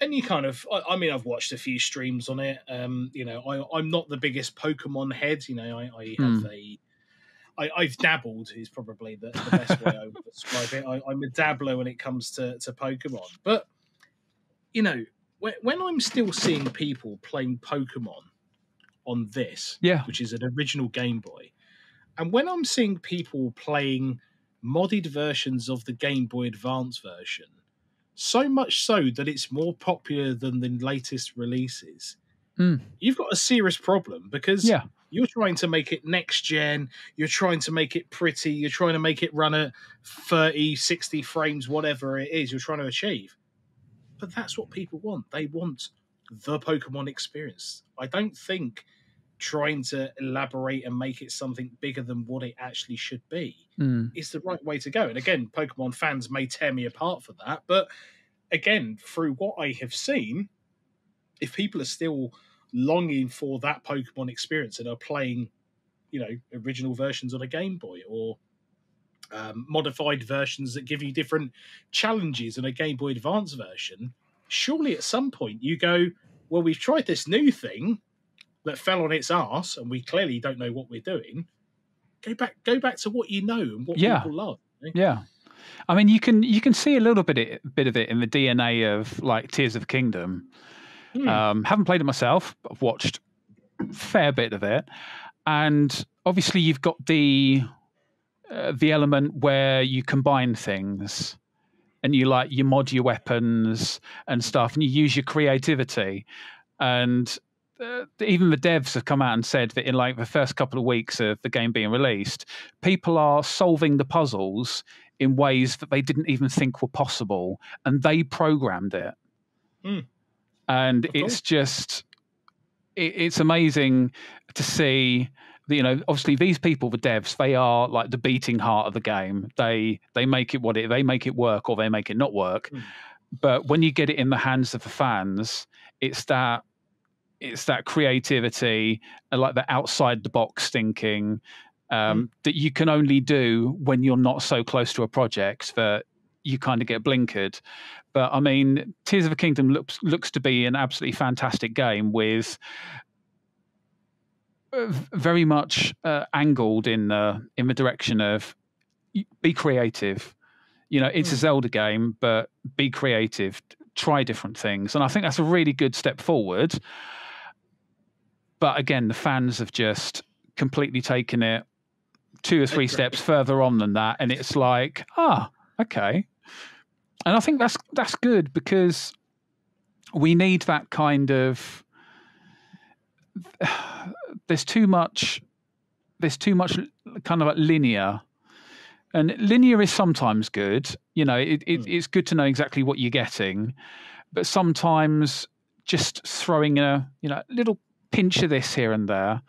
And you kind of, I, I, mean, I've watched a few streams on it. Um, you know, I, I'm not the biggest Pokemon head. You know, I, I have mm. a, I, I've dabbled is probably the, the best way I would *laughs* describe it. I, am a dabbler when it comes to, to Pokemon. But, you know, when, when I'm still seeing people playing Pokemon on this, yeah, which is an original Game Boy, and when I'm seeing people playing modded versions of the Game Boy Advance version, so much so that it's more popular than the latest releases, mm. you've got a serious problem because yeah. you're trying to make it next gen, you're trying to make it pretty, you're trying to make it run at 30, 60 frames, whatever it is you're trying to achieve. But that's what people want. They want the Pokemon experience. I don't think trying to elaborate and make it something bigger than what it actually should be mm. is the right way to go. And again, Pokemon fans may tear me apart for that, but again, through what I have seen, if people are still longing for that Pokemon experience and are playing, you know, original versions on a Game Boy or um, modified versions that give you different challenges in a Game Boy Advance version, surely at some point you go, well, we've tried this new thing that fell on its ass, and we clearly don't know what we're doing. Go back, go back to what you know and what yeah. people love. Yeah, I mean, you can you can see a little bit it, bit of it in the DNA of like Tears of Kingdom. Hmm. Um, haven't played it myself. but I've watched a fair bit of it, and obviously you've got the uh, the element where you combine things and you like you mod your weapons and stuff and you use your creativity and uh, even the devs have come out and said that in like the first couple of weeks of the game being released, people are solving the puzzles in ways that they didn't even think were possible, and they programmed it. Mm. And it's just, it, it's amazing to see. That, you know, obviously these people, the devs, they are like the beating heart of the game. They they make it what it they make it work or they make it not work. Mm. But when you get it in the hands of the fans, it's that it's that creativity and like the outside the box thinking um, mm. that you can only do when you're not so close to a project that you kind of get blinkered. But I mean, Tears of the Kingdom looks looks to be an absolutely fantastic game with uh, very much uh, angled in the in the direction of be creative. You know, it's mm. a Zelda game, but be creative, try different things, and I think that's a really good step forward. But again, the fans have just completely taken it two or three steps further on than that, and it's like, ah, okay. And I think that's that's good because we need that kind of. *sighs* There's too much. There's too much kind of like linear and linear is sometimes good. You know, it, it, hmm. it's good to know exactly what you're getting, but sometimes just throwing a you know little pinch of this here and there,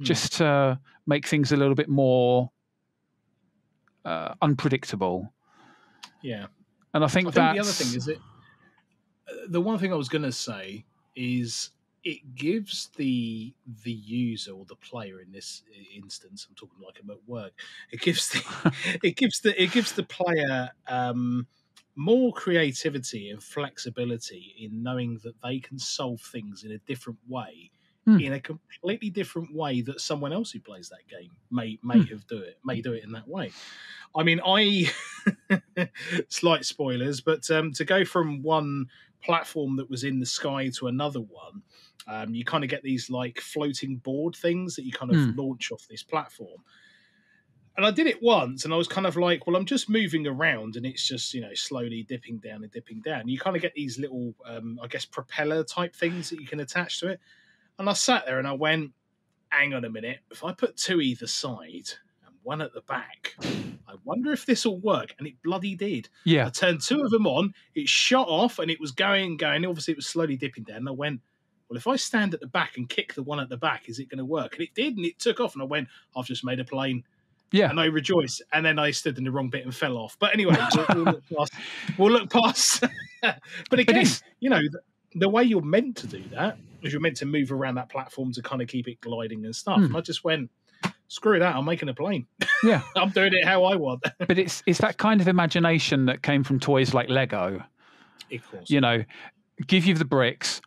mm. just to make things a little bit more uh, unpredictable. Yeah, and I think, I think the other thing is it. The one thing I was going to say is it gives the the user or the player in this instance i'm talking like i'm at work it gives the *laughs* it gives the it gives the player um more creativity and flexibility in knowing that they can solve things in a different way mm. in a completely different way that someone else who plays that game may may mm. have do it may do it in that way. I mean, I *laughs* slight spoilers, but um, to go from one platform that was in the sky to another one, um, you kind of get these like floating board things that you kind of mm. launch off this platform. And I did it once, and I was kind of like, well, I'm just moving around, and it's just you know slowly dipping down and dipping down. You kind of get these little, um, I guess, propeller type things that you can attach to it. And I sat there and I went, hang on a minute, if I put two either side and one at the back, I wonder if this will work. And it bloody did. Yeah. I turned two of them on, it shot off and it was going and going. Obviously, it was slowly dipping down. And I went, well, if I stand at the back and kick the one at the back, is it going to work? And it did, and it took off. And I went, I've just made a plane. Yeah. And I rejoiced. And then I stood in the wrong bit and fell off. But anyway, *laughs* we'll, we'll look past. We'll look past. *laughs* but again, you know, the, the way you're meant to do that because you're meant to move around that platform to kind of keep it gliding and stuff. Mm. And I just went, screw that, I'm making a plane. *laughs* Yeah. I'm doing it how I want. *laughs* but it's it's that kind of imagination that came from toys like Lego. of course. You know, give you the bricks,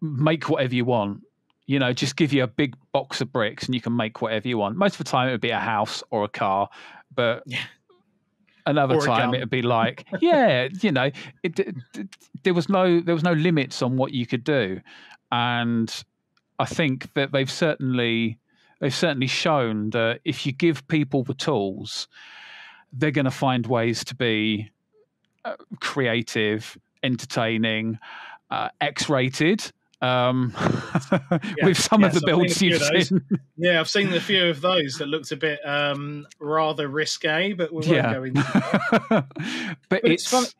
make whatever you want. You know, just give you a big box of bricks and you can make whatever you want. Most of the time, it would be a house or a car, but Yeah. another time it would be like, yeah, you know, it, it, it- there was no there was no limits on what you could do, and I think that they've certainly they've certainly shown that if you give people the tools, they're going to find ways to be uh, creative, entertaining, uh, X-rated. Um, *laughs* with some of the I've builds you've few of those. seen, *laughs* Yeah, I've seen a few of those that looked a bit um, rather risque, but we won't Yeah. go into that. *laughs* but, But it's it's,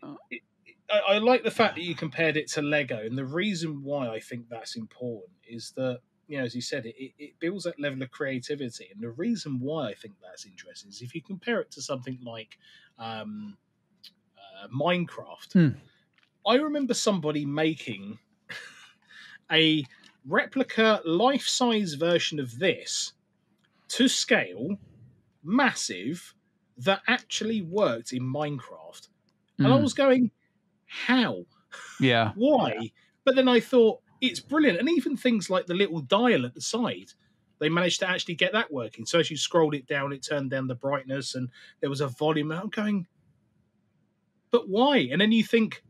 I, I like the fact that you compared it to Lego, and the reason why I think that's important is that you know, as you said, it, it, builds that level of creativity, and the reason why I think that's interesting is if you compare it to something like um, uh, Minecraft. Hmm. I remember somebody making *laughs* a replica life-size version of this to scale, massive, that actually worked in Minecraft. And I Mm, was going, how? yeah, *laughs* Why? But then I thought, it's brilliant. And even things like the little dial at the side, they managed to actually get that working. So as you scrolled it down, it turned down the brightness and there was a volume. I'm going, but why? And then you think,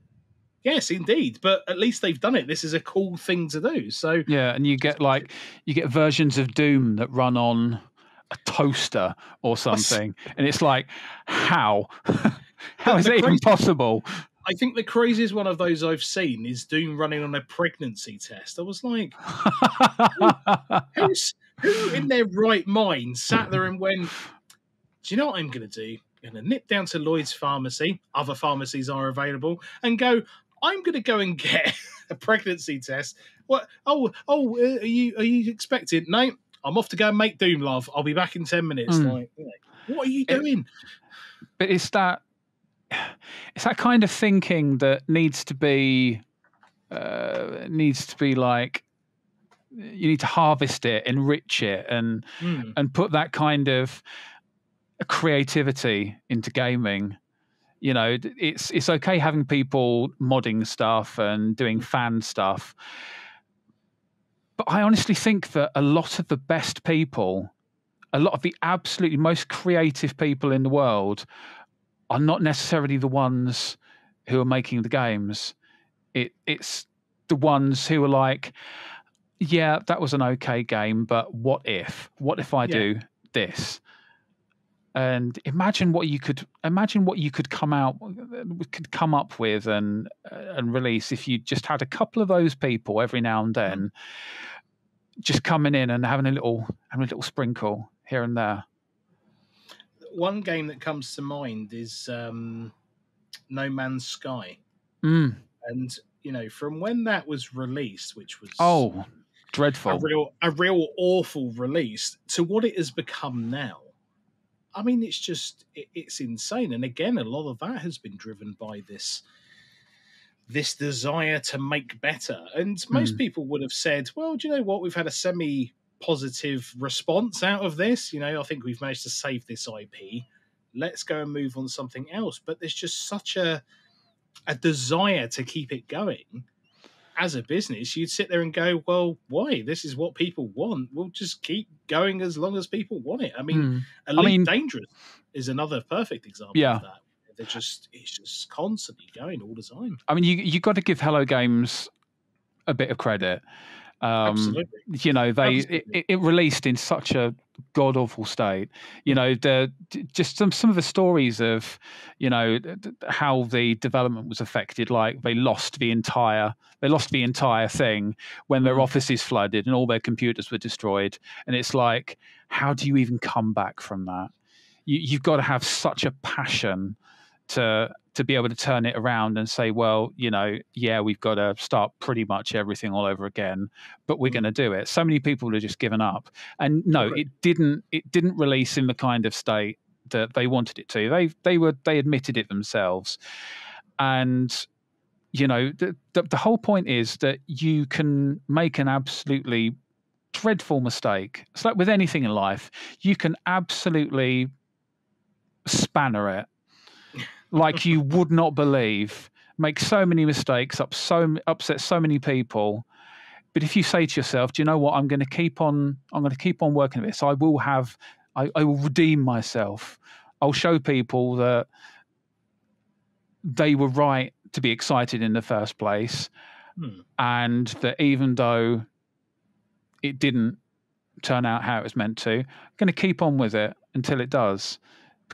yes, indeed. But at least they've done it. This is a cool thing to do. So yeah, and you get like you get versions of Doom that run on a toaster or something, and it's like, how? *laughs* how The- is the it even crazy- possible? I think the craziest one of those I've seen is Doom running on a pregnancy test. I was like, *laughs* who's who in their right mind sat there and went, Do you know what I'm gonna do? I'm gonna nip down to Lloyd's pharmacy, other pharmacies are available, and go, I'm gonna go and get *laughs* a pregnancy test. What oh oh uh, are you are you expecting? No, I'm off to go and make Doom love. I'll be back in ten minutes. Mm. Like, what are you It- doing? but it's that *sighs* it's that kind of thinking that needs to be uh, needs to be like you need to harvest it, enrich it, and Hmm. and put that kind of creativity into gaming. You know, it's it's okay having people modding stuff and doing fan stuff, but I honestly think that a lot of the best people, a lot of the absolutely most creative people in the world, are not necessarily the ones who are making the games. It it's the ones who are like, yeah, that was an okay game, but what if? What if I Yeah. do this? And imagine what you could imagine what you could come out could come up with and and release if you just had a couple of those people every now and mm-hmm. then, just coming in and having a little having a little sprinkle here and there. One game that comes to mind is um, No Man's Sky. Mm. and you know from when that was released which was Oh, a dreadful! real a real awful release to what it has become now i mean it's just it, it's insane and again a lot of that has been driven by this this desire to make better and most Mm. people would have said well do you know what we've had a semi positive response out of this. You know i think we've managed to save this ip let's go and move on to something else. But there's just such a a desire to keep it going. As a business you'd sit there and go well why? This is what people want. We'll just keep going as long as people want it. I mean Mm. elite mean- dangerous is another perfect example Yeah. of that. They're just it's just constantly going all the time. I mean, you you got to give Hello Games a bit of credit. Um, absolutely you know, they it, it- released in such a god awful state. You know, the just some some of the stories of you know how the development was affected. Like they lost the entire they lost the entire thing when their Mhm. offices flooded and all their computers were destroyed. And it's like, how do you even come back from that? You, you've got to have such a passion to to be able to turn it around and say, well, you know, yeah, we've got to start pretty much everything all over again, but we're Mm. going to do it. So many people have just given up, and no, it didn't. It didn't release in the kind of state that they wanted it to. They they were they admitted it themselves, and you know the, the the whole point is that you can make an absolutely dreadful mistake. It's like with anything in life, you can absolutely spanner it like you would not believe. Make so many mistakes, up so upset so many people. But if you say to yourself, "Do you know what? I'm going to keep on. I'm going to keep on working at this. I will have. I, I will redeem myself. I'll show people that they were right to be excited in the first place, Hmm. and that even though it didn't turn out how it was meant to, I'm going to keep on with it until it does.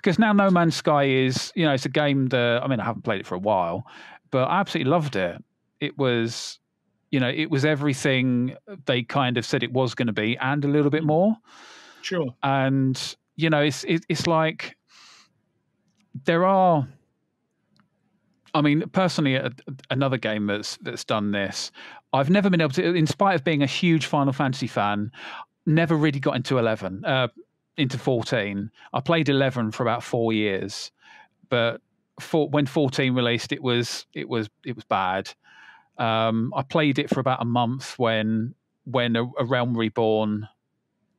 Because now No Man's Sky is, you know, it's a game that I mean I haven't played it for a while, but I absolutely loved it. It was, you know, it was everything they kind of said it was going to be, and a little bit more Sure. and you know it's it, it's like there are i mean personally a, another game that's that's done this i've never been able to in spite of being a huge final fantasy fan never really got into 11 uh, into 14 i played 11 for about 4 years but for, when 14 released it was it was it was bad. Um, i played it for about a month when when a, a realm reborn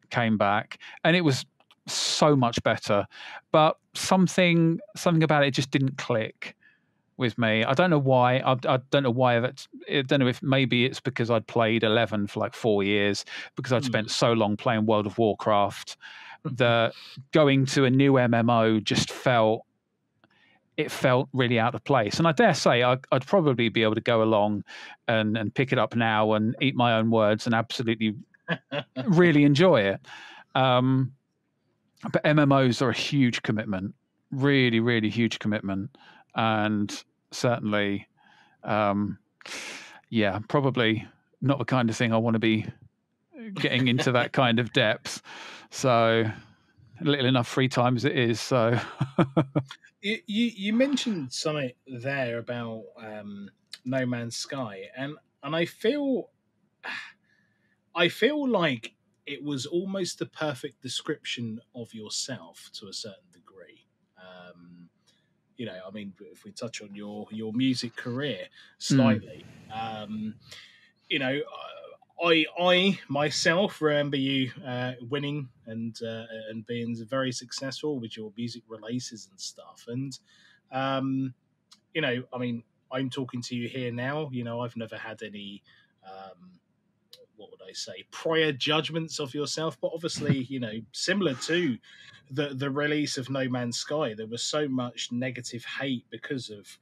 came back and it was so much better. But something something about it just didn't click with me. I don't know why i, I don't know why that i don't know if maybe it's because i'd played 11 for like four years because i'd Hmm. spent so long playing world of warcraft that going to a new mmo just felt it felt really out of place and i dare say I, i'd probably be able to go along and, and pick it up now and eat my own words and absolutely *laughs* really enjoy it. Um, but MMOs are a huge commitment, really, really huge commitment, and certainly, um, yeah, probably not the kind of thing I want to be getting into that kind of depth. So, little enough free time as it is. So, *laughs* You, you you mentioned something there about um, No Man's Sky, and and I feel I feel like it was almost the perfect description of yourself to a certain degree. Um, you know, I mean, if we touch on your your music career slightly, um, you know, I I I myself remember you uh, winning and uh, and being very successful with your music releases and stuff. And um, you know, I mean, I'm talking to you here now. You know, I've never had any. Um, what would I say? Prior judgments of yourself, but obviously, *laughs* you know, similar to the the release of No Man's Sky, there was so much negative hate because of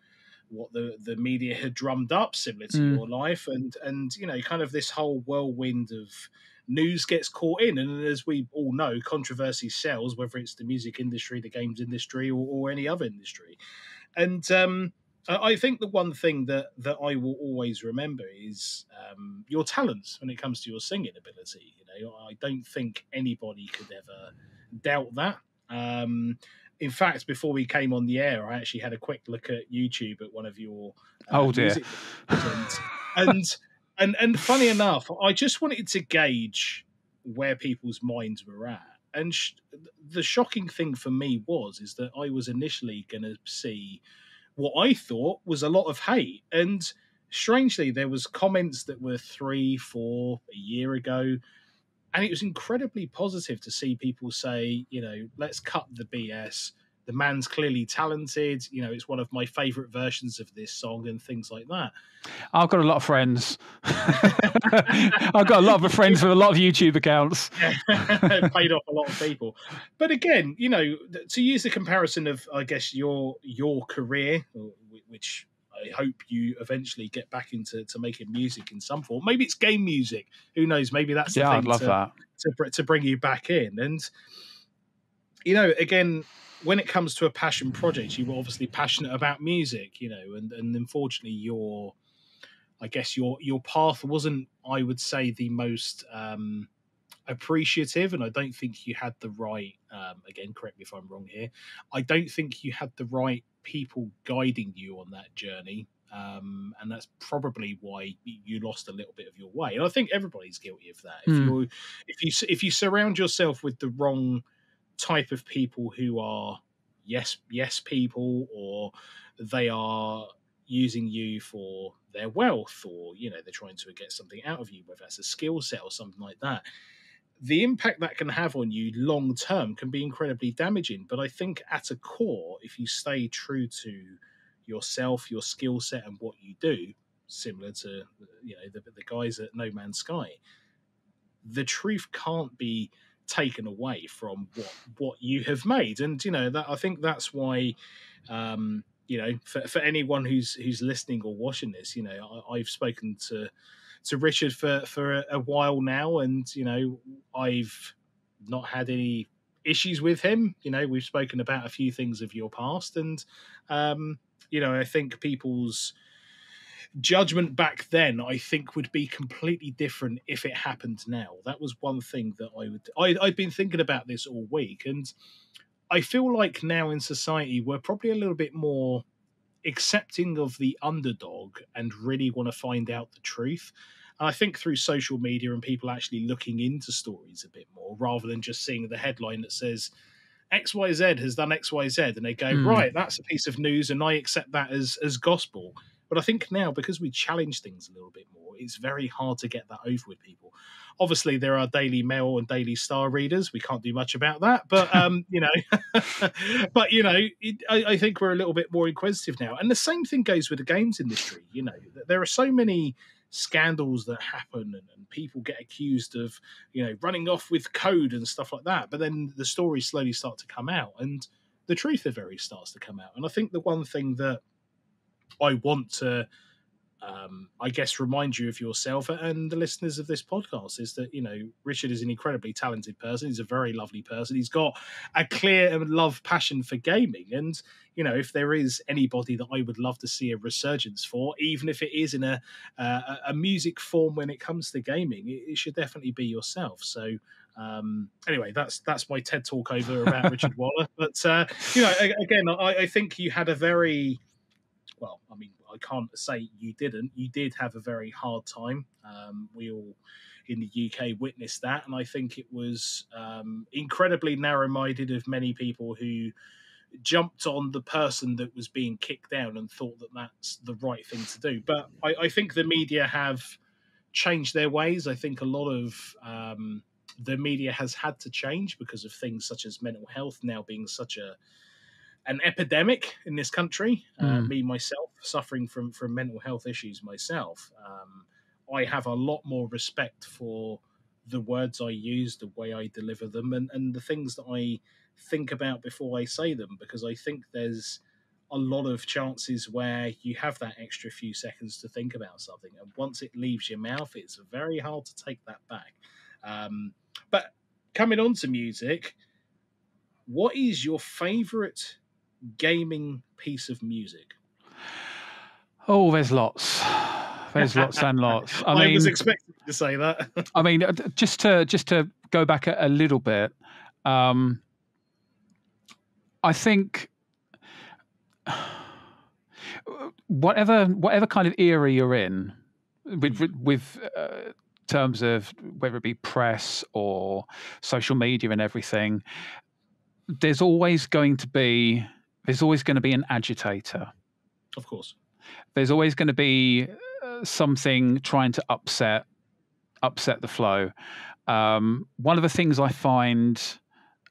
what the the media had drummed up, similar to Mm. your life, and and you know, kind of this whole whirlwind of news gets caught in, and as we all know, controversy sells, whether it's the music industry, the games industry, or, or any other industry, and um, I I think the one thing that that I will always remember is um, your talents when it comes to your singing ability. You know, I don't think anybody could ever doubt that. Um, in fact, before we came on the air, I actually had a quick look at YouTube at one of your uh, Oh, dear. and, and and and funny enough, I just wanted to gauge where people's minds were at. And sh- the shocking thing for me was is that I was initially going to see what I thought was a lot of hate, and strangely, there was comments that were three, four, a year ago, and it was incredibly positive to see people say, you know, let's cut the BS. The man's clearly talented. You know, it's one of my favorite versions of this song and things like that. I've got a lot of friends. *laughs* I've got a lot of friends with a lot of YouTube accounts. *laughs* Paid off a lot of people. But again, you know, to use the comparison of, I guess your your career, which I hope you eventually get back into to making music in some form. Maybe it's game music. Who knows? Maybe that's the Yeah, thing I'd love to, that. to to bring you back in. And you know, again, when it comes to a passion project, you were obviously passionate about music, you know, and and unfortunately, your I guess your your path wasn't, I would say, the most um, appreciative, and I don't think you had the right. Um, again, correct me if I'm wrong here. I don't think you had the right people guiding you on that journey. Um, and that's probably why you lost a little bit of your way. And I think everybody's guilty of that. If Hmm. you if you if you surround yourself with the wrong type of people who are yes yes people or they are using you for their wealth or you know they're trying to get something out of you whether that's a skill set or something like that the impact that can have on you long term can be incredibly damaging but i think at a core if you stay true to yourself your skill set and what you do similar to you know the, the guys at no man's sky the truth can't be taken away from what what you have made. And you know that i think that's why um you know, for, for anyone who's who's listening or watching this, you know, I, have spoken to to Richard for for a, a, while now, and you know, I've not had any issues with him. You know, we've spoken about a few things of your past, and um, you know, I think people's judgment back then i think would be completely different if it happened now that was one thing that i would I, i'd been thinking about this all week and I feel like now in society we're probably a little bit more accepting of the underdog and really want to find out the truth. And I think through social media and people actually looking into stories a bit more rather than just seeing the headline that says XYZ has done XYZ and they go, mm. right, that's a piece of news and I accept that as as gospel. But I think now because we challenge things a little bit more, it's very hard to get that over with people. Obviously, there are Daily Mail and Daily Star readers. We can't do much about that, but *laughs* um, you know, *laughs* but you know, it, I, I, think we're a little bit more inquisitive now. And the same thing goes with the games industry. You know, there are so many scandals that happen and, and, people get accused of you know running off with code and stuff like that but then the stories slowly start to come out and the truth of very starts to come out. And i think the one thing that i want to um, I guess remind you of yourself and the listeners of this podcast is that you know Richard is an incredibly talented person. He's a very lovely person. He's got a clear and love passion for gaming, and you know if there is anybody that I would love to see a resurgence for, even if it is in a uh, a music form when it comes to gaming, it, it should definitely be yourself. So. Um, anyway, that's that's my TED talk over about *laughs* Richard Waller. But uh, you know, again, I, I think you had a very well, I mean, I can't say you didn't. You did have a very hard time. Um, we all in the UK witnessed that, and I think it was um, incredibly narrow-minded of many people who jumped on the person that was being kicked down and thought that that's the right thing to do. But I, I think the media have changed their ways. I think a lot of um, the media has had to change because of things such as mental health now being such a an epidemic in this country. Mm. Uh, hmm. me myself, suffering from from mental health issues myself, um, I have a lot more respect for the words I use, the way I deliver them, and and the things that I think about before I say them, because I think there's a lot of chances where you have that extra few seconds to think about something, and once it leaves your mouth, it's very hard to take that back. Um, but coming on to music, what is your favorite gaming piece of music? Oh, there's lots. There's lots and *laughs* lots. I, I mean, was expecting to say that. *laughs* I mean, uh, just to just to go back a, a little bit, um, I think *sighs* whatever whatever kind of era you're in, with with uh, terms of whether it be press or social media and everything, there's always going to be there's always going to be an agitator. Of course. There's always going to be uh, something trying to upset upset the flow. Um, one of the things I find,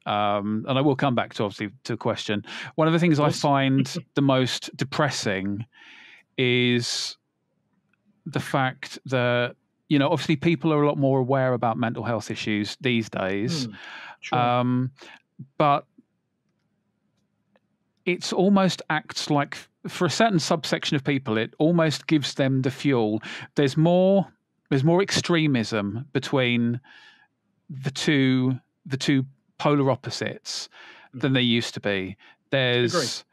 um, and I will come back to obviously to a question. One of the things I find *laughs* the most depressing is the fact that you know obviously people are a lot more aware about mental health issues these days, mm, sure. um, but it's almost acts like for a certain subsection of people it almost gives them the fuel there's more there's more extremism between the two the two polar opposites mm. than there used to be there's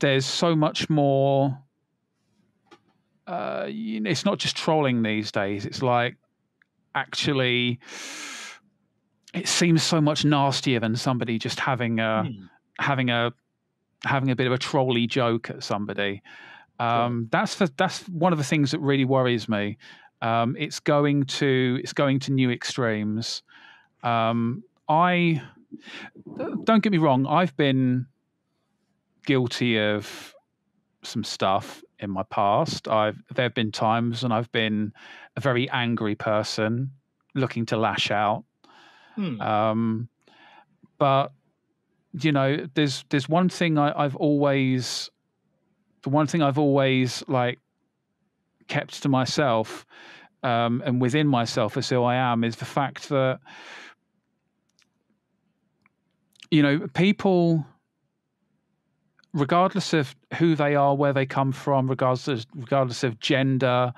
there's so much more uh, it's not just trolling these days it's like actually it seems so much nastier than somebody just having a mm. having a having a bit of a trolley joke at somebody. Um, That's the, that's one of the things that really worries me. Um, it's going to it's going to new extremes. Um, I don't get me wrong. I've been guilty of some stuff in my past. I've there have been times when I've been a very angry person looking to lash out. Hmm. Um, but you know, there's there's one thing I, I've always the one thing I've always like kept to myself um, and within myself as who I am is the fact that you know people regardless of who they are where they come from regardless of, regardless of gender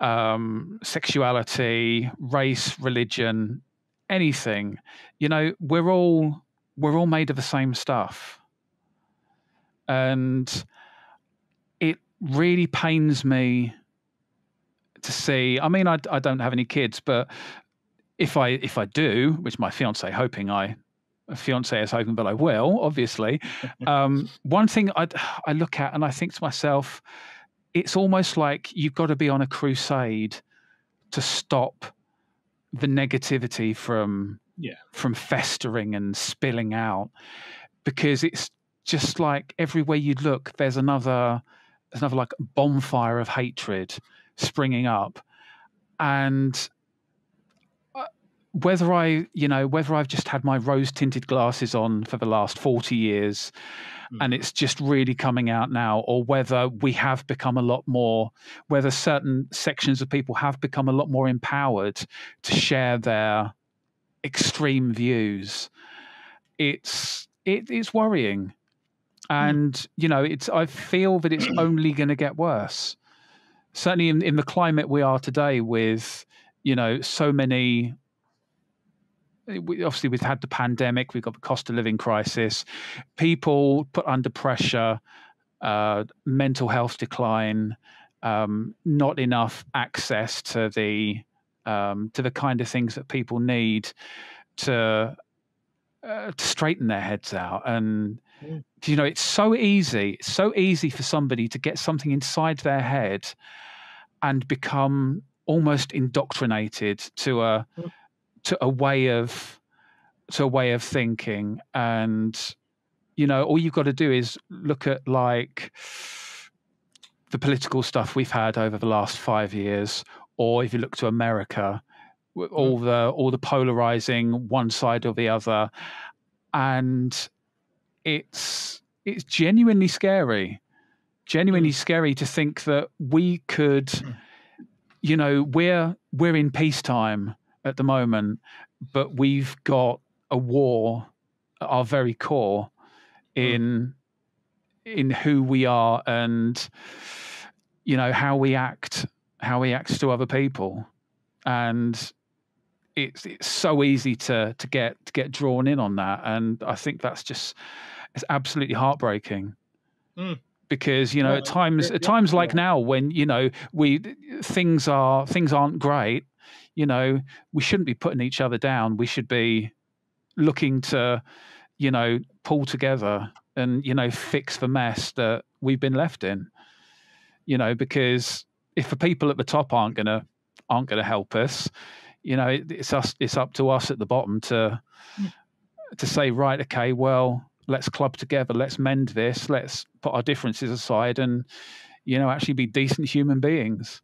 um, sexuality race religion anything you know we're all we're all made of the same stuff and it really pains me to see. I mean, I, I don't have any kids, but if I if I do, which my fiance hoping I fiance is hoping that I will, obviously. *laughs* Um, one thing I I look at and I think to myself, it's almost like you've got to be on a crusade to stop the negativity from Yeah. from festering and spilling out because it's just like everywhere you look there's another there's another like bonfire of hatred springing up and uh, whether i you know whether i've just had my rose tinted glasses on for the last 40 years and it's just really coming out now or whether we have become a lot more whether certain sections of people have become a lot more empowered to share their extreme views. It's it, it's worrying. And you know it's i feel that it's *clears throat* only going to get worse. Certainly in, in the climate we are today with you know so many we, obviously we've had the pandemic we've got the cost of living crisis people put under pressure uh, mental health decline um, not enough access to the um, to the kind of things that people need to uh, to straighten their heads out and Mm. you know it's so easy it's so easy for somebody to get something inside their head and become almost indoctrinated to a Mm. to a way of to a way of thinking and you know all you've got to do is look at like the political stuff we've had over the last 5 years or if you look to America hmm. all the all the polarizing one side or the other and it's it's genuinely scary. Genuinely hmm. scary to think that we could hmm. you know we're we're in peacetime at the moment but we've got a war at our very core in in who we are and you know how we act how he acts to other people. And it's it's so easy to to get to get drawn in on that. And i think that's just it's absolutely heartbreaking. Mm. because you know at times at times like now when you know we things are things aren't great you know we shouldn't be putting each other down. We should be looking to you know pull together and you know fix the mess that we've been left in you know because if the people at the top aren't going to aren't going to help us you know it, it's us it's up to us at the bottom to Mm. to say right okay well let's club together let's mend this let's put our differences aside and you know actually be decent human beings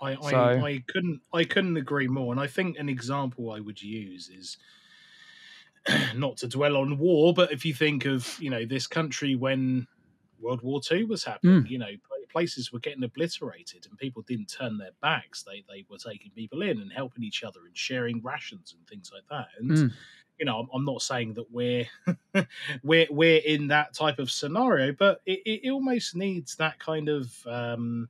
I, I, So- I couldn't I couldn't agree more. And I think an example I would use is *clears throat* not to dwell on war, but if you think of you know this country when World War Two was happening, you know places were getting obliterated and people didn't turn their backs. They they were taking people in and helping each other and sharing rations and things like that. And Mm. you know, I'm, I'm not saying that we're *laughs* we're we're in that type of scenario, but it, it almost needs that kind of um,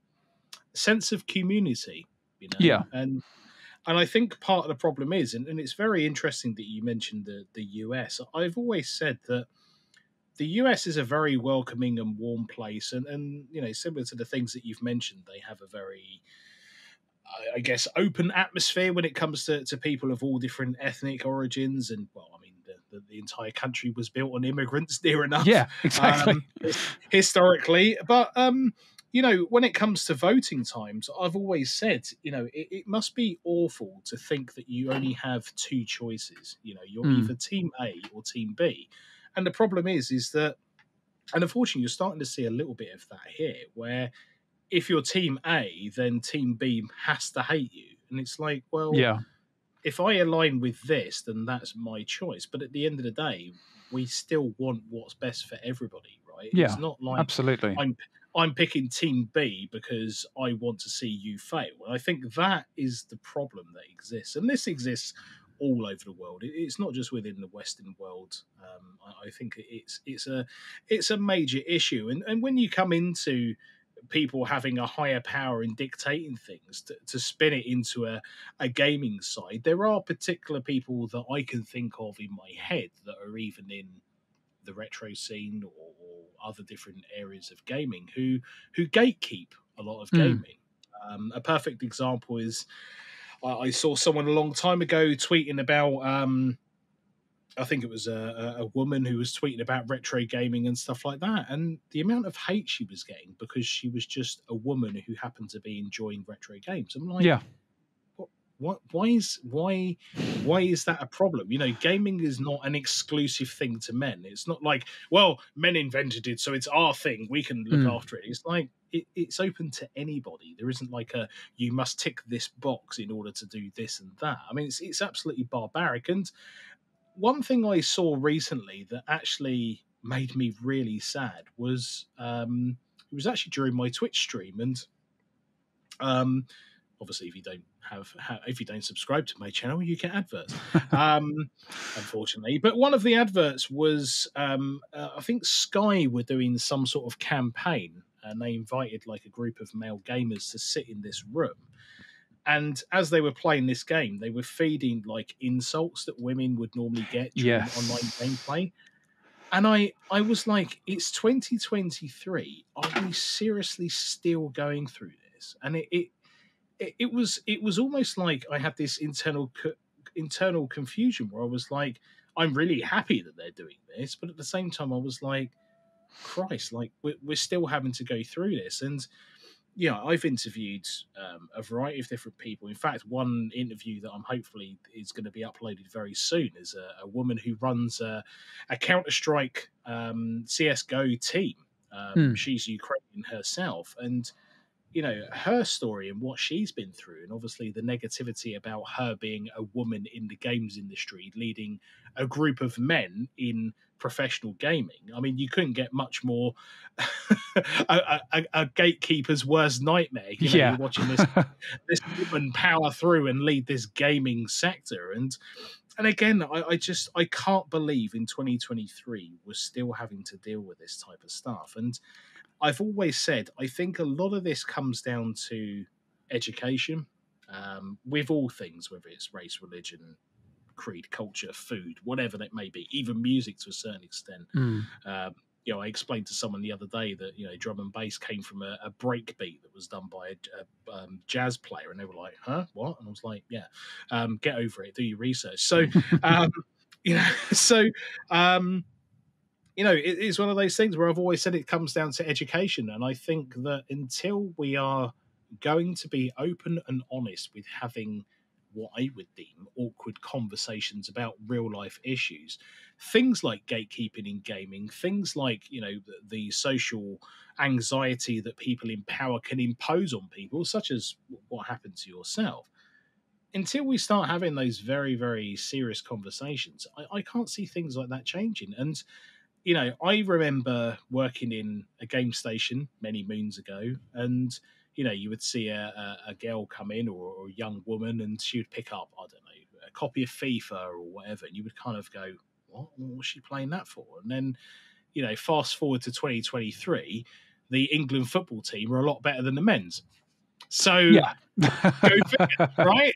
sense of community, you know. Yeah. and and I think part of the problem is, and, and it's very interesting that you mentioned the the US. I've always said that the US is a very welcoming and warm place, and and you know, similar to the things that you've mentioned, they have a very I- guess open atmosphere when it comes to, to people of all different ethnic origins, and well, I mean, the, the, the entire country was built on immigrants *laughs* near enough yeah exactly um, historically. But um, you know, when it comes to voting times, I've always said, you know, it, it must be awful to think that you only have two choices. You know, you're Mm. either Team A or Team B, and the problem is, is that and unfortunately, you're starting to see a little bit of that here, where if you're Team A, then Team B has to hate you, and it's like, well, Yeah. if I align with this, then that's my choice. But at the end of the day, we still want what's best for everybody, right? Yeah, it's not like Absolutely. I'm I'm picking Team B because I want to see you fail. And I think that is the problem that exists, and this exists all over the world. It- It's not just within the Western world. Um, I, I think it's it's a it's a major issue, and and when you come into people having a higher power in dictating things to, to spin it into a, a gaming side there are particular people that i can think of in my head that are even in the retro scene or, or other different areas of gaming who who gatekeep a lot of Hmm. gaming um, a perfect example is I, I saw someone a long time ago tweeting about um, I think it was a, a, woman who was tweeting about retro gaming and stuff like that, and the amount of hate she was getting because she was just a woman who happened to be enjoying retro games. I'm like, yeah. what? Why is why why is that a problem? You know, gaming is not an exclusive thing to men. It's not like, well, men invented it, so it's our thing. We can look Mm. after it. It's like it, it's open to anybody. There isn't like a you must tick this box in order to do this and that. I mean, it's it's absolutely barbaric. And one thing I saw recently that actually made me really sad was um, it was actually during my Twitch stream, and um, obviously, if you don't have, if you don't subscribe to my channel, you get adverts. *laughs* um, unfortunately, but one of the adverts was um, uh, I think Sky were doing some sort of campaign, and they invited like a group of male gamers to sit in this room. And as they were playing this game, they were feeding like insults that women would normally get during Yes. online gameplay. And I, I was like, it's 2023. Are we seriously still going through this? And it, it, it, it was, it was almost like I had this internal, co- internal confusion where I was like, I'm really happy that they're doing this, but at the same time, I was like, Christ, like we're, we're still having to go through this. And yeah, I've interviewed um, a variety of different people. In fact, one interview that I'm hopefully is going to be uploaded very soon is a, a woman who runs a, a Counter Strike um, CS:GO team. Um, Hmm. She's Ukrainian herself, and you know her story and what she's been through, and obviously the negativity about her being a woman in the games industry, leading a group of men in professional gaming. I mean, you couldn't get much more *laughs* a, a, a gatekeeper's worst nightmare. You know, yeah. you're watching this *laughs* this woman power through and lead this gaming sector and and again I, I just i can't believe in 2023 we're still having to deal with this type of stuff and i've always said i think a lot of this comes down to education um, with all things whether it's race religion creed culture food whatever that may be even music to a certain extent Mm. um, you know, I explained to someone the other day that you know drum and bass came from a, a break beat that was done by a, a um, jazz player, and they were like, "Huh, what?" And I was like, "Yeah, um, get over it, do your research." So, *laughs* um, you know, *laughs* so um, you know, it is one of those things where I've always said it comes down to education, and I think that until we are going to be open and honest with having what I would deem awkward conversations about real life issues. Things like gatekeeping in gaming, things like, you know, the, the social anxiety that people in power can impose on people, such as what happened to yourself. Until we start having those very, very serious conversations, I, I can't see things like that changing. And, you know, I remember working in a game station many moons ago, and you know, you would see a, a, a girl come in or, or a young woman and she would pick up, I don't know, a copy of FIFA or whatever. And you would kind of go, what? What was she playing that for? And then, you know, fast forward to 2023, the England football team are a lot better than the men's. So, Yeah. right?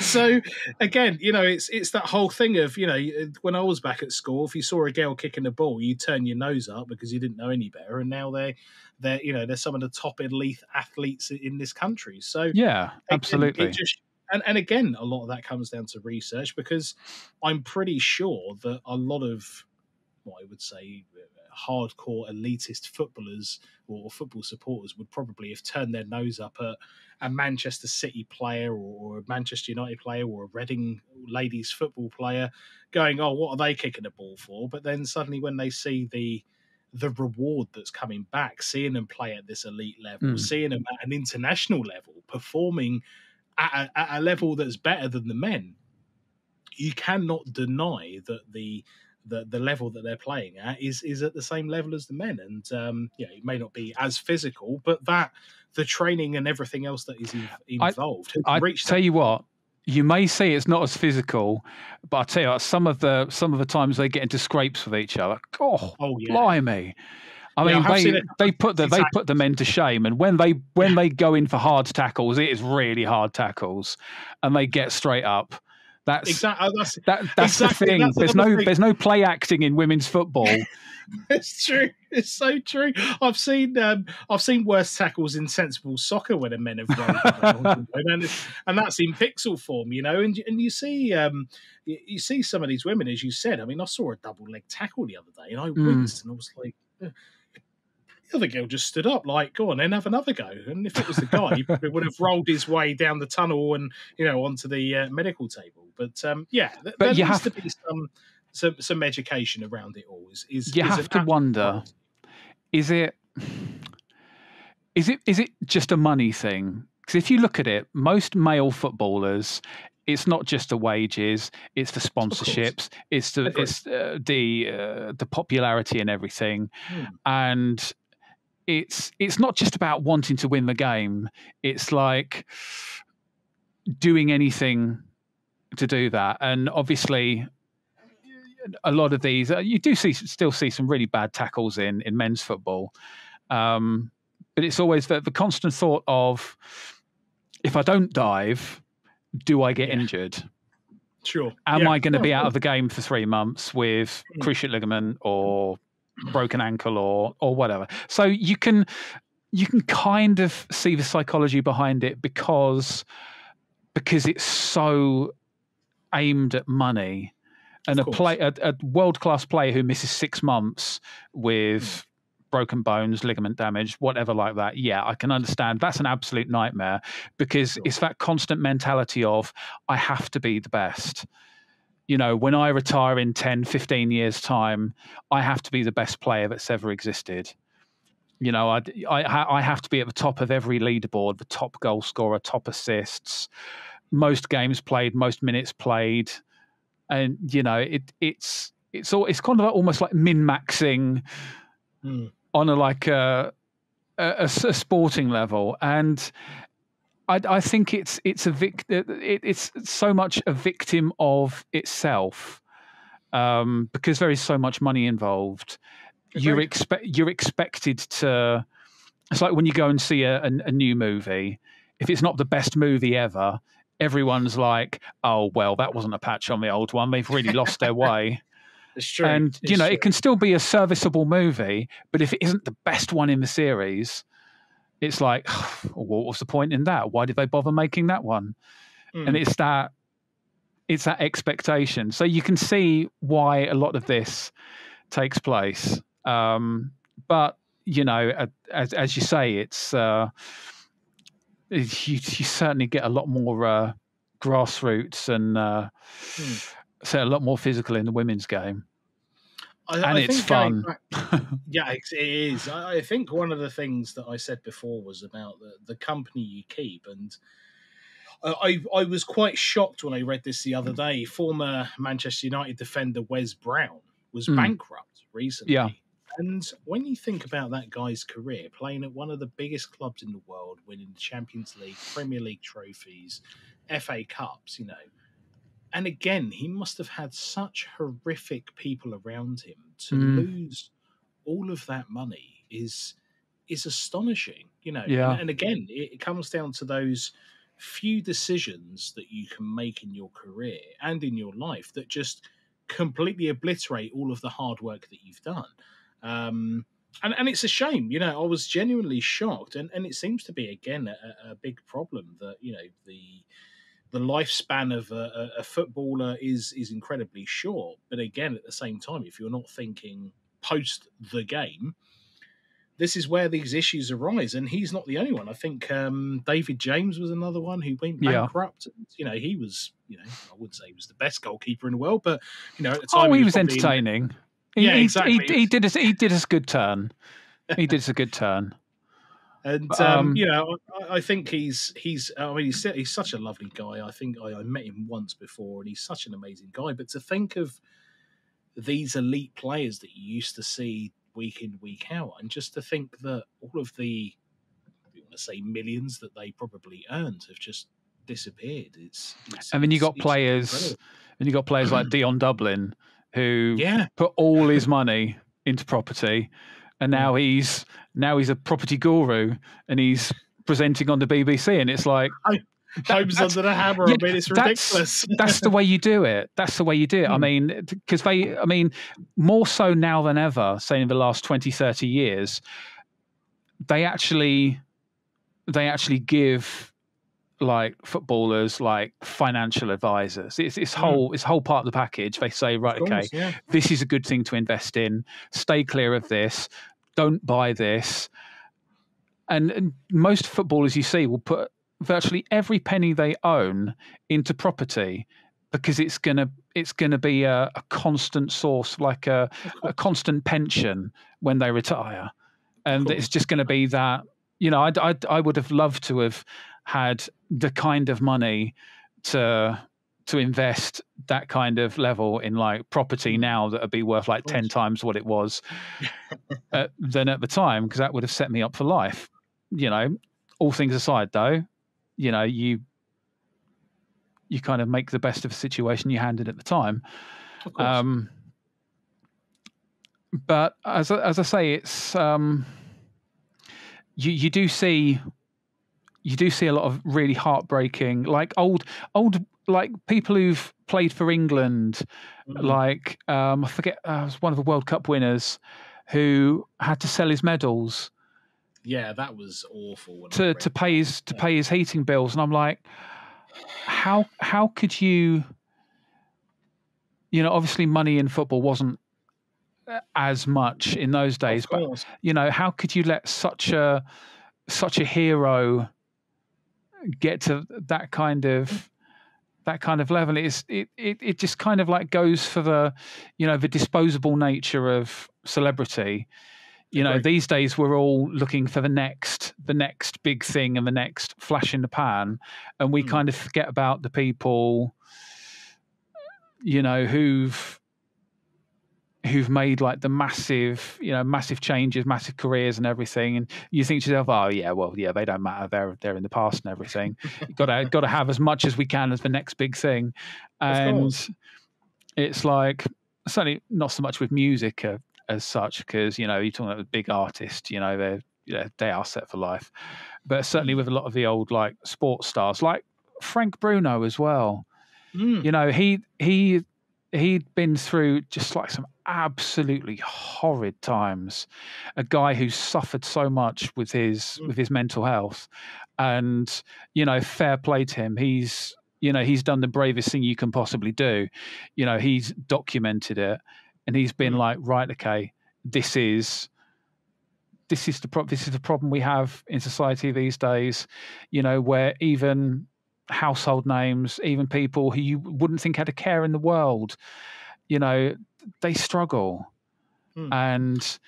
so again, you know, it's it's that whole thing of you know, when I was back at school, if you saw a girl kicking a ball, you turn your nose up because you didn't know any better, and now they're they're you know they're some of the top elite athletes in this country. So yeah, absolutely. it just- and, and again, a lot of that comes down to research because I'm pretty sure that a lot of what I would say hardcore elitist footballers or football supporters would probably have turned their nose up at a Manchester City player or, or a Manchester United player or a Reading ladies football player going, oh, what are they kicking the ball for? But then suddenly when they see the the reward that's coming back, seeing them play at this elite level, Mm. seeing them at an international level, performing at a, at a level that's better than the men, you cannot deny that the the, the level that they're playing at is is at the same level as the men, and um, yeah, it may not be as physical, but that the training and everything else that is in- I- involved I reached tell you what, you may say it's not as physical, but I tell you what, some of the some of the times they get into scrapes with each other. Oh, Oh yeah, blimey! I Yeah, I mean, have they they put the they put the men to shame, and when they when they go in for hard tackles, it is really hard tackles, and they get straight up. That's exactly. That's that that's exactly, the thing. that's there's no thing. there's no play acting in women's football. *laughs* It's true. It's so true. I've seen um, I've seen worse tackles in sensible soccer when the men have run, and, and that's in pixel form, you know. And and you see um, you, you see some of these women, as you said. I mean, I saw a double leg tackle the other day, and I Mm. winced, and I was like. The other girl just stood up, like, "Go on, then have another go." And if it was the guy, he would have rolled his way down the tunnel and you know onto the uh, medical table. But um, yeah, th- But there you needs have- to be some some some education around it all. Is, is You is have to wonder is it is it is it just a money thing? Because if you look at it, most male footballers, it's not just the wages, it's the sponsorships, it's the it's uh, the uh, the popularity and everything, Hmm. and it's it's not just about wanting to win the game. It's like doing anything to do that, and obviously a lot of these uh, you do see still see some really bad tackles in in men's football um but it's always the, the constant thought of if i don't dive do i get Yeah. injured Sure. am Yeah. i going to Yeah, be out of the game for three months with Mm. cruciate ligament or broken ankle or or whatever so you can you can kind of see the psychology behind it because because it's so aimed at money and a play a, a world class player who misses six months with Hmm. broken bones, ligament damage, whatever like that. Yeah, I can understand. That's an absolute nightmare because Sure. it's that constant mentality of I have to be the best. You know, when I retire in 10, 15 years' time, I have to be the best player that's ever existed. You know, I, I, I have to be at the top of every leaderboard, the top goal scorer, top assists, most games played, most minutes played, and you know, it it's it's all it's kind of almost like min maxing Mm. on a like a a sporting level, and I, I think it's it's a vic, it, it's so much a victim of itself um, because there is so much money involved. You're expect you're expected to. It's like when you go and see a, a, a new movie. If it's not the best movie ever, everyone's like, "Oh well, that wasn't a patch on the old one. They've really lost their *laughs* way." It's true. and you It's know true. it can still be a serviceable movie but if it isn't the best one in the series it's like *sighs* what was the point in that? Why did they bother making that one? Mm. and it's that it's that expectation. So you can see why a lot of this takes place. Um but you know as as you say it's uh you, you certainly get a lot more uh grassroots and uh so a lot more physical in the women's game I, and I it's fun. back- *laughs* yeah, it is. I, I think one of the things that I said before was about the, the company you keep, and I, I I was quite shocked when I read this the other day. Former Manchester United defender Wes Brown was Mm. bankrupt recently. Yeah. And when you think about that guy's career, playing at one of the biggest clubs in the world, winning the Champions League, Premier League trophies, FA Cups, you know, and again, he must have had such horrific people around him to Mm. lose all of that money is is astonishing, you know. Yeah. And, and again, it, it comes down to those few decisions that you can make in your career and in your life that just completely obliterate all of the hard work that you've done. Um, and, and it's a shame, you know. I was genuinely shocked, and, and it seems to be again a, a big problem that you know the the lifespan of a, a, footballer is is incredibly short. But again, at the same time, if you're not thinking post the game, this is where these issues arise. And he's not the only one. I think um, David James was another one who went Yeah. bankrupt. And, you know, he was, you know, I wouldn't say he was the best goalkeeper in the world, but you know, at the time Oh, he was in- entertaining. He, Yeah, he- exactly. He, he did us. He did us a good turn. He did us a good turn. *laughs* And um, Um, you know, I, I think he's he's. I mean, he's he's such a lovely guy. I think I, I met him once before, and he's such an amazing guy. But to think of these elite players that you used to see week in week out, and just to think that all of the, you want to say millions that they probably earned have just disappeared. It's, it's And then you got players, and you got players like *clears throat* Dion Dublin, who Yeah, put all his money into property, and now he's now he's a property guru, and he's presenting on the BBC, and it's like *laughs* homes that's- under the hammer. yeah, I mean, it's ridiculous. that's the way you do it. That's the way you do it. I Hmm. mean, because they, I mean, more so now than ever, say in the last 20, 30 years, they actually, they actually give like footballers like financial advisors. It's it's Hmm. whole it's whole part of the package. They say, right, Of okay, yeah. this is a good thing to invest in. Stay clear of this. Don't buy this. And, and most footballers you see will put virtually every penny they own into property because it's gonna it's gonna be a, a constant source, like a, a constant pension when they retire, and it's just going to be that. You know, I I would have loved to have had the kind of money to to invest that kind of level in like property now that would be worth like 10 times what it was *laughs* uh, than at the time because that would have set me up for life. You know all things aside though you know you you kind of make the best of a situation you handed at the time. Of course. um but as I- as I say, it's um, you you do see you do see a lot of really heartbreaking, like old old like people who've played for England, Mhm. like um, I forget, uh, was one of the World Cup winners who had to sell his medals yeah, that was awful. to to pay his to pay his heating bills, and I'm like, how how could you? You know, obviously, money in football wasn't uh, as much in those days, but you know, how could you let such a such a hero get to that kind of that kind of level? It's it, it it just kind of like goes for the you know the disposable nature of celebrity. You know, Agreed. these days we're all looking for the next the next big thing and the next flash in the pan, and we Mm. kind of forget about the people you know who've who've made like the massive you know massive changes massive careers and everything and you think to yourself oh yeah well yeah they don't matter. They're they're in the past and everything. Got to got to have as much as we can as the next big thing. And it's like certainly not so much with music uh, as such because you know you're talking about a big artist you know they're you know, they are set for life. But certainly with a lot of the old like sports stars like frank bruno as well. Mm. you know he he he'd been through just like some absolutely horrid times a guy who suffered so much with his Mm. with his mental health and you know fair play to him he's you know he's done the bravest thing you can possibly do you know he's documented it and he's been Mm. like right okay this is this is the pro- this is the problem we have in society these days you know where even household names even people who you wouldn't think had a care in the world you know they struggle Hmm. and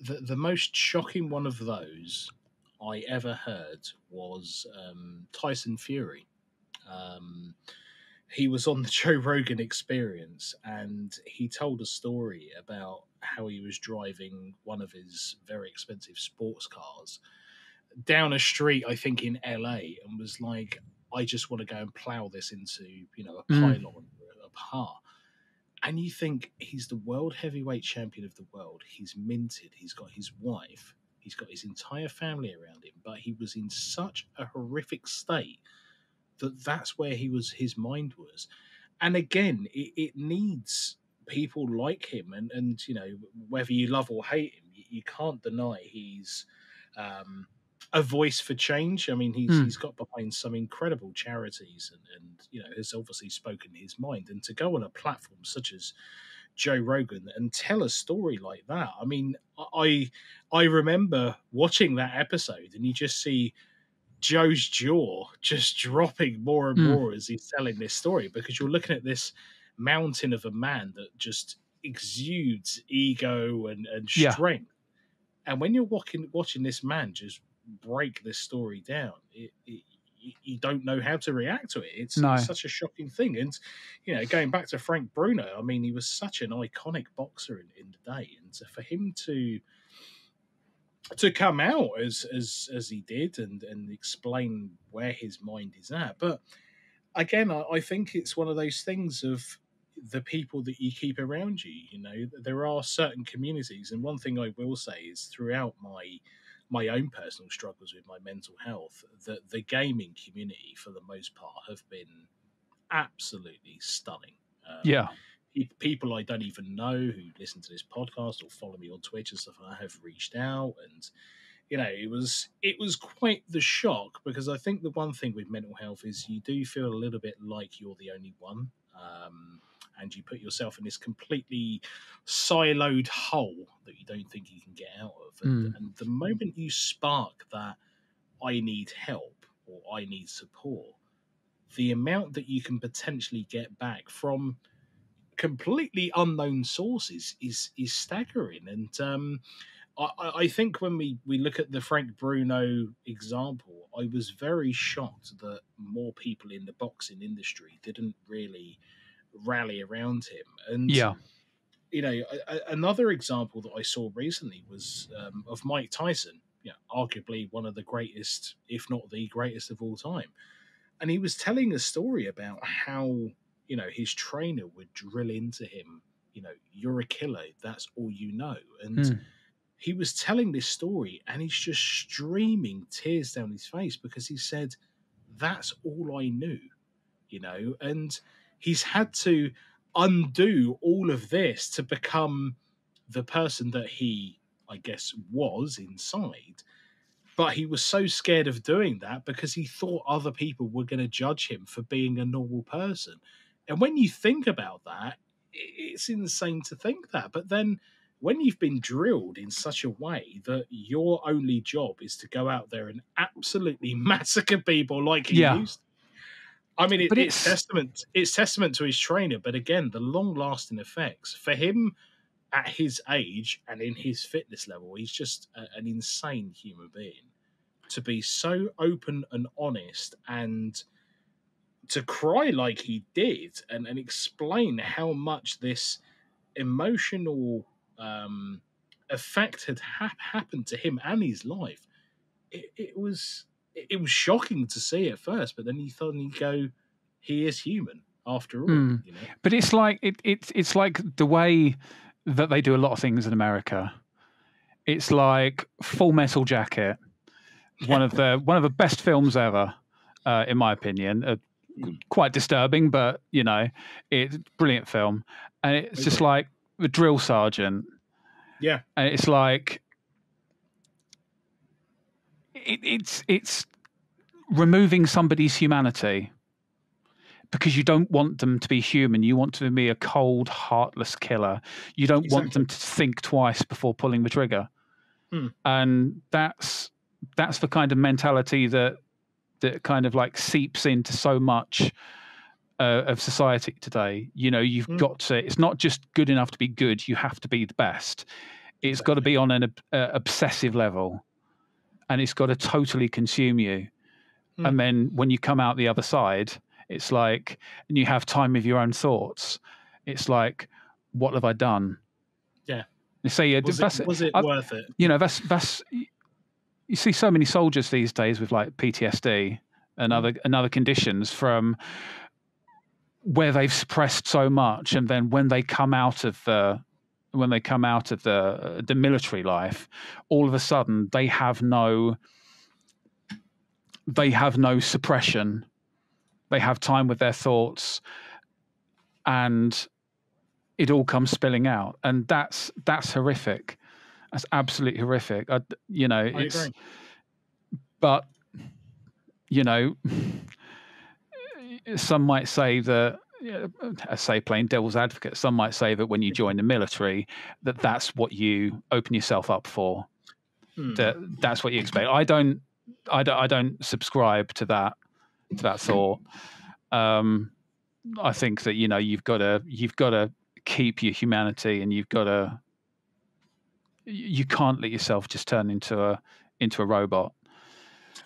the, the most shocking one of those I ever heard was um, Tyson Fury. Um, he was on the *laughs* Joe Rogan experience and he told a story about how he was driving one of his very expensive sports cars down a street, I think in LA, and was like, I just want to go and plow this into, you know, a Mm. pylon, or a par. And you think he's the world heavyweight champion of the world. He's minted. He's got his wife. He's got his entire family around him. But he was in such a horrific state that that's where he was. His mind was. And again, it, it needs people like him. And and you know whether you love or hate him, you, you can't deny he's. Um, a voice for change. I mean, he's Hmm. he's got behind some incredible charities, and and you know has obviously spoken his mind. And to go on a platform such as Joe Rogan and tell a story like that, I mean, I I remember watching that episode, and you just see Joe's jaw *laughs* just dropping more and Hmm. more as he's telling this story because you're looking at this mountain of a man that just exudes ego and, and Yeah. strength. And when you're watching watching this man just break this story down, it, it, you- you don't know how to react to it. It's, No. such a shocking thing. And you know, going back to Frank Bruno, I mean, he was such an iconic boxer in, in the day, and so for him to to come out as as as he did and and explain where his mind is at, but again, I, I think it's one of those things of the people that you keep around you. You know, there are certain communities, and one thing I will say is throughout my my own personal struggles with my mental health, that the gaming community, for the most part, have been absolutely stunning. Um, Yeah. people I don't even know who listen to this podcast or follow me on Twitch and stuff like that have reached out and you know it was it was quite the shock because I think the one thing with mental health is you do feel a little bit like you're the only one um, and you put yourself in this completely siloed hole that you don't think you can get out of. And, and the moment you spark that I need help or I need support the amount that you can potentially get back from completely unknown sources is is staggering. And um I, I I think when we, we look at the Frank Bruno example, I was very shocked that more people in the boxing industry didn't really rally around him. And Yeah. you know, a, a- another example that I saw recently was um, of Mike Tyson, you know, arguably one of the greatest, if not the greatest of all time. And he was telling a story about how, you know, his trainer would drill into him, you know, you're a killer, that's all you know. And Mm. he was telling this story and he's just streaming tears down his face because he said, That's all I knew, you know, and he's had to undo all of this to become the person that he, I guess, was inside. But he was so scared of doing that because he thought other people were going to judge him for being a normal person. And when you think about that, it's insane to think that. But then when you've been drilled in such a way that your only job is to go out there and absolutely *laughs* massacre people like he Yeah. used to. I mean, it, it's, it's- testament. It's testament to his trainer, but again, the long-lasting effects for him at his age and in his fitness level, he's just a, an insane human being. To be so open and honest and to cry like he did and, and explain how much this emotional um, effect had hap happened to him and his life. It, it was it, it was shocking to see at first, but then you suddenly go, he is human after all. Mm. You know? But it's like it, it's it's like the way that they do a lot of things in America. It's like Full Metal Jacket, one of the *laughs* one of the best films ever, uh, in my opinion. Uh, quite disturbing, but you know, it's brilliant film, and it's just like the drill sergeant. Yeah. and it's like it, it's it's removing somebody's humanity because you don't want them to be human. You want them to be a cold, heartless killer. You don't want them to think twice before pulling the trigger. Hmm. And that's that's the kind of mentality that that kind of like seeps into so much uh, of society today. You know, you've Hmm. got to. It's not just good enough to be good. You have to be the best. It's got to be on an ob- uh, obsessive level, and it's got to totally consume you. Hmm. And then when you come out the other side, it's like, and you have time with your own thoughts. It's like, what have I done? Yeah. You say, yeah, Was that's it, was it I've- worth it? you know that's that's you see so many soldiers these days with like PTSD and other and other conditions from where they've suppressed so much and then when they come out of the when they come out of the uh, the military life all of a sudden they have no they have no suppression. They have time with their thoughts and it all comes spilling out. And that's that's horrific. That's absolutely horrific. I, you know I it's agree. but you know some might say that I say playing devil's advocate some might say that when you join the military that that's what you open yourself up for Hmm. that that's what you expect i don't i don't i don't subscribe to that to that thought um i think that you know you've got to you've got to keep your humanity, and you've got to. You can't let yourself just turn into a into a robot,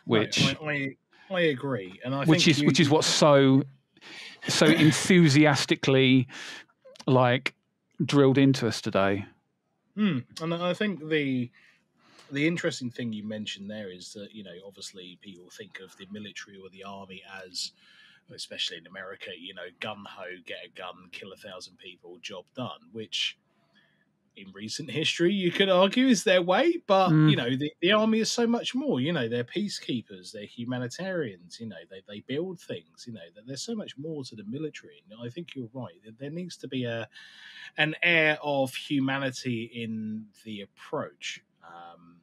which I, I, I agree, and I which is you, which is what's so so enthusiastically like drilled into us today. Mm, and I think the the interesting thing you mentioned there is that you know obviously people think of the military or the army as especially in america you know gun ho get a gun kill a thousand people job done which in recent history you could argue is their way but mm. you know the, the army is so much more you know they're peacekeepers they're humanitarians you know they, they build things you know That there's so much more to the military and i think you're right there needs to be a an air of humanity in the approach um,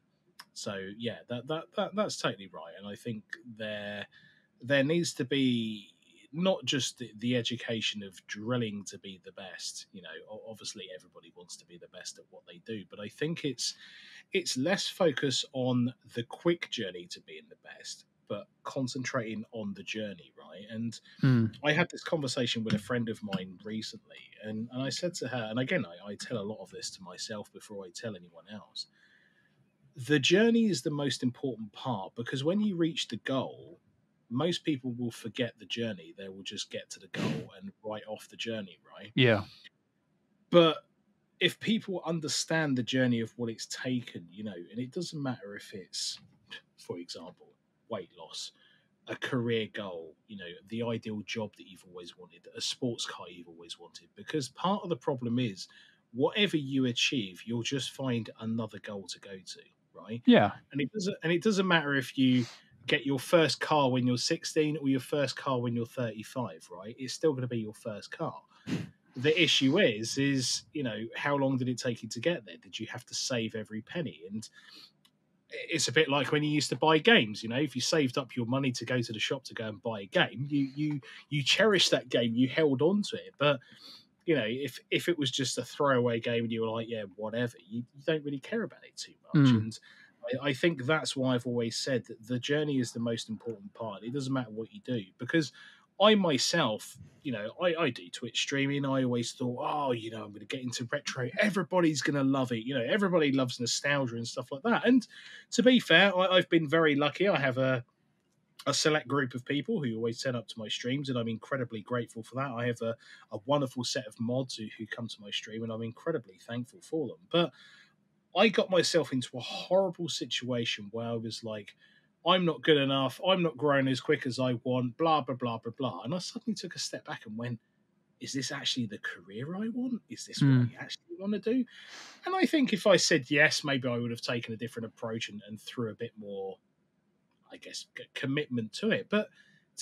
so yeah, that, that that that's totally right, and I think there there needs to be not just the, the, education of drilling to be the best. You know, obviously everybody wants to be the best at what they do, but I think it's it's less focus on the quick journey to being the best, but concentrating on the journey, right? And mm. I had this conversation with a friend of mine recently, and, and I said to her, and again, I, I tell a lot of this to myself before I tell anyone else the journey is the most important part because when you reach the goal, most people will forget the journey. They will just get to the goal and write off the journey, right? Yeah. But if people understand the journey of what it's taken, you know, and it doesn't matter if it's, for example, weight loss, a career goal, you know, the ideal job that you've always wanted, a sports car you've always wanted, because part of the problem is whatever you achieve, you'll just find another goal to go to right? Yeah. And it doesn't and it doesn't matter if you get your first car when you're 16 or your first car when you're 35, right? It's still going to be your first car. The issue is, is you know, how long did it take you to get there? Did you have to save every penny? And it's a bit like when you used to buy games. You know, if you saved up your money to go to the shop to go and buy a game, you you you cherish that game, you held on to it. But you know, if if it was just a throwaway game and you were like, yeah, whatever, you, you don't really care about it too much. Mm. And I, I, think that's why I've always said that the journey is the most important part. It doesn't matter what you do because I myself, you know, I, I do Twitch streaming. I always thought, oh, you know, I'm going to get into retro. Everybody's going to love it. You know, everybody loves nostalgia and stuff like that. And to be fair, I, I've been very lucky. I have a a select group of people who always turn up to my streams, and I'm incredibly grateful for that. I have a, a wonderful set of mods who, who come to my stream, and I'm incredibly thankful for them. But I got myself into a horrible situation where I was like, I'm not good enough, I'm not growing as quick as I want, blah, blah, blah, blah, blah. And I suddenly took a step back and went, is this actually the career I want? Is this mm. what hmm. I actually want to do? And I think if I said yes, maybe I would have taken a different approach and, and threw a bit more I guess, commitment to it. But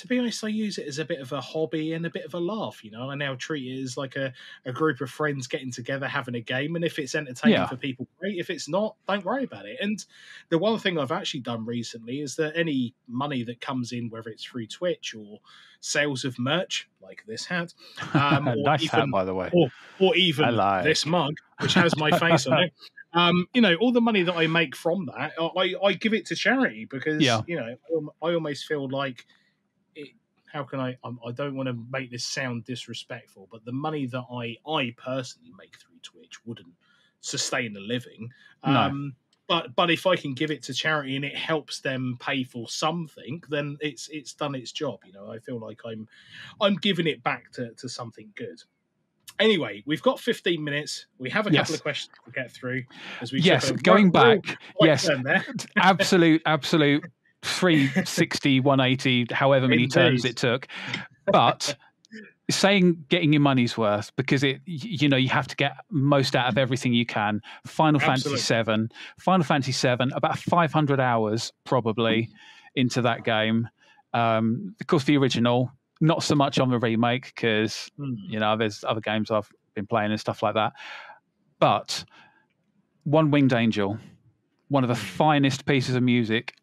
to be honest, I use it as a bit of a hobby and a bit of a laugh. You know, I now treat it as like a, a group of friends getting together, having a game. And if it's entertaining yeah. for people, great. If it's not, don't worry about it. And the one thing I've actually done recently is that any money that comes in, whether it's through Twitch or sales of merch, like this hat, um, *laughs* nice even, hat by the way, or, or even this mug, which has my face on it *laughs* um, you know, all the money that I make from that, I, I give it to charity because, yeah. you know, I almost feel like how can I, um, I don't want to make this sound disrespectful, but the money that I, I personally make through Twitch wouldn't sustain a living. No. Um, but, but if I can give it to charity and it helps them pay for something, then it's it's done its job. You know, I feel like I'm I'm giving it back to, to something good. Anyway, we've got 15 minutes. We have a yes. couple of questions to get through. As we yes, going back. Yes, absolute, absolute 360, 180, however many Indeed. turns it took. But saying getting your money's worth because it you know you have to get most out of everything you can final Absolutely. fantasy 7 final fantasy 7 about 500 hours probably into that game um of course the original not so much on the remake because mm. you know there's other games I've been playing and stuff like that. But One Winged Angel, one of the hmm. finest pieces of music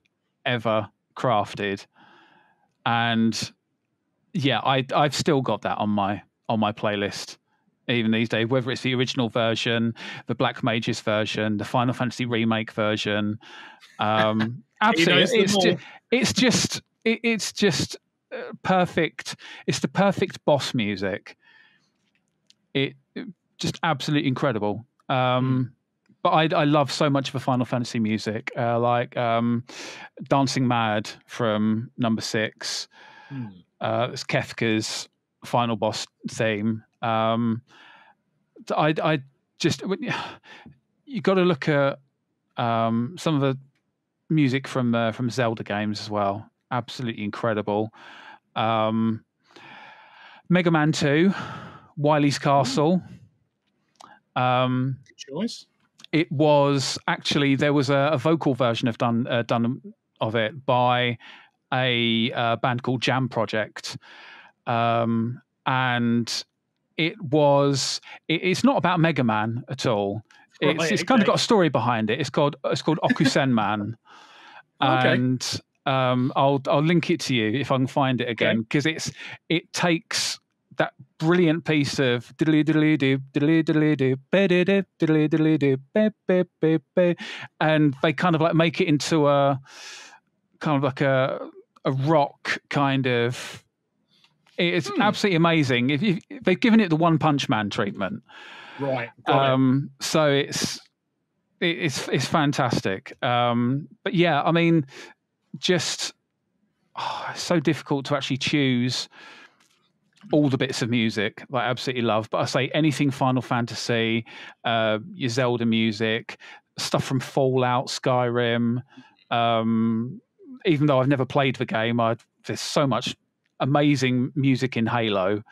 ever crafted, and yeah, I I've still got that on my on my playlist even these days, whether it's the original version, the Black Mages version, the Final Fantasy remake version. Um, *laughs* absolutely, it's, just, it's just it, it's just perfect. It's the perfect boss music. It just absolutely incredible. Um, but I, I love so much of the Final Fantasy music, uh, like um, "Dancing Mad" from Number Six. Hmm. Uh, it's Kefka's final boss theme. Um, I, I just you got to look at um, some of the music from uh, from Zelda games as well. Absolutely incredible. Um, Mega Man Two, Wily's Castle. Um, Good choice. It was actually there was a, a vocal version of done uh, done of it by a uh, band called Jam Project, um, and it was it, it's not about Mega Man at all. It's, Right, it's kind of got a story behind it. It's called it's called Okusen Man, *laughs* Okay. and um, I'll I'll link it to you if I can find it again because it's it takes that brilliant piece of diddly diddly do diddly diddly do diddly diddly do be be be be and they kind of like make it into a kind of like a a rock kind of it's Hmm. absolutely amazing if, you they've given it the one punch man treatment Right. Got it. um so it's it, it's it's fantastic um but yeah i mean just oh, it's so difficult to actually choose all the bits of music that I absolutely love. But I say anything Final Fantasy, uh, your Zelda music, stuff from Fallout, Skyrim. Um, even though I've never played the game, I there's so much amazing music in Halo.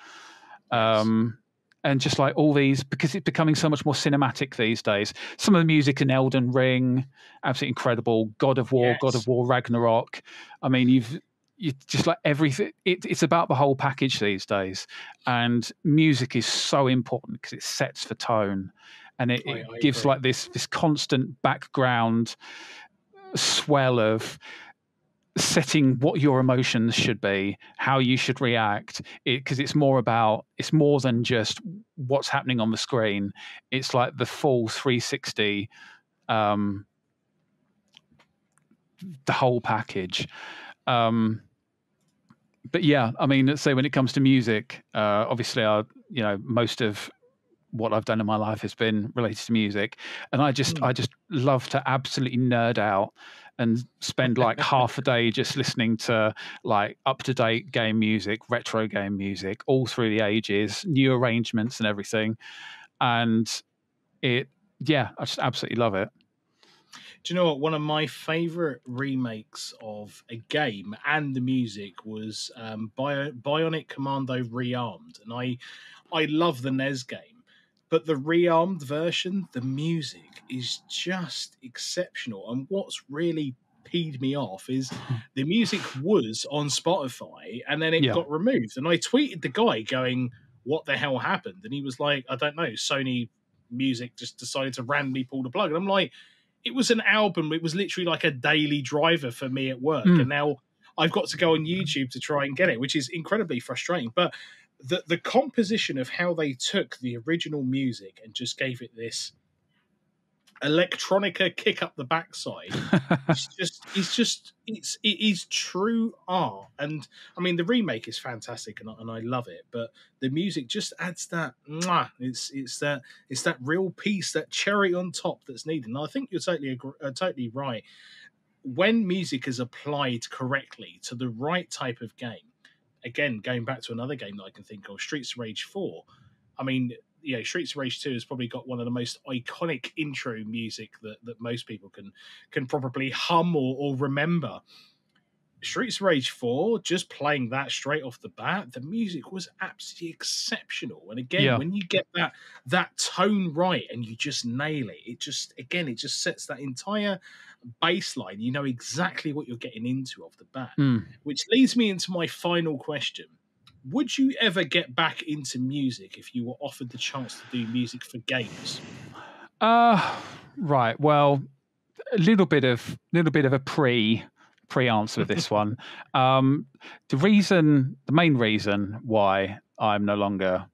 Um, and just like all these, because it's becoming so much more cinematic these days. Some of the music in Elden Ring, absolutely incredible. God of War, God of War, Ragnarok. I mean, you've you just like everything. It, it's about the whole package these days, and music is so important because it sets the tone, and it, I- it I gives agree. like this this constant background swell of setting what your emotions should be, how you should react, because it's more about it's more than just what's happening on the screen. It's like the full 360, um, the whole package. Um, but yeah, I mean, say when it comes to music, uh, obviously, I you know most of what I've done in my life has been related to music, and I just Hmm. I just love to absolutely nerd out and spend like *laughs* half a day just listening to like up to date game music, retro game music, all through the ages, new arrangements and everything, and it yeah, I just absolutely love it. Do you know what? One of my favorite remakes of a game and the music was um, Bio- Bionic Commando Rearmed, and I I love the NES game, but the Rearmed version, the music is just exceptional. And what's really peed me off is the music was on Spotify and then it Yeah. got removed, and I tweeted the guy going, "What the hell happened?" And he was like, "I don't know, Sony." Music just decided to randomly pull the plug, and I'm like, it was an album. It was literally like a daily driver for me at work, Mm. and now I've got to go on YouTube to try and get it, which is incredibly frustrating. But the the composition of how they took the original music and just gave it this electronica kick up the backside. *laughs* It's just it's just it's it is true art. And i mean the remake is fantastic and, I- and i love it but the music just adds that mwah, it's it's that it's that real piece that cherry on top that's needed. And i think you're totally uh, totally right. When music is applied correctly to the right type of game again going back to another game that i can think of streets of rage 4 i mean you know, Streets of Rage 2 has probably got one of the most iconic intro music that, that most people can can probably hum or, or remember. Streets of Rage 4, just playing that straight off the bat, the music was absolutely exceptional. And again, Yeah. when you get that that tone right and you just nail it, it just again it just sets that entire baseline. You know exactly what you're getting into off the bat. Mm. Which leads me into my final question. Would you ever get back into music if you were offered the chance to do music for games? Uh right. Well, a little bit of little bit of a pre pre answer with this *laughs* one. Um, the reason, the main reason why I'm no longer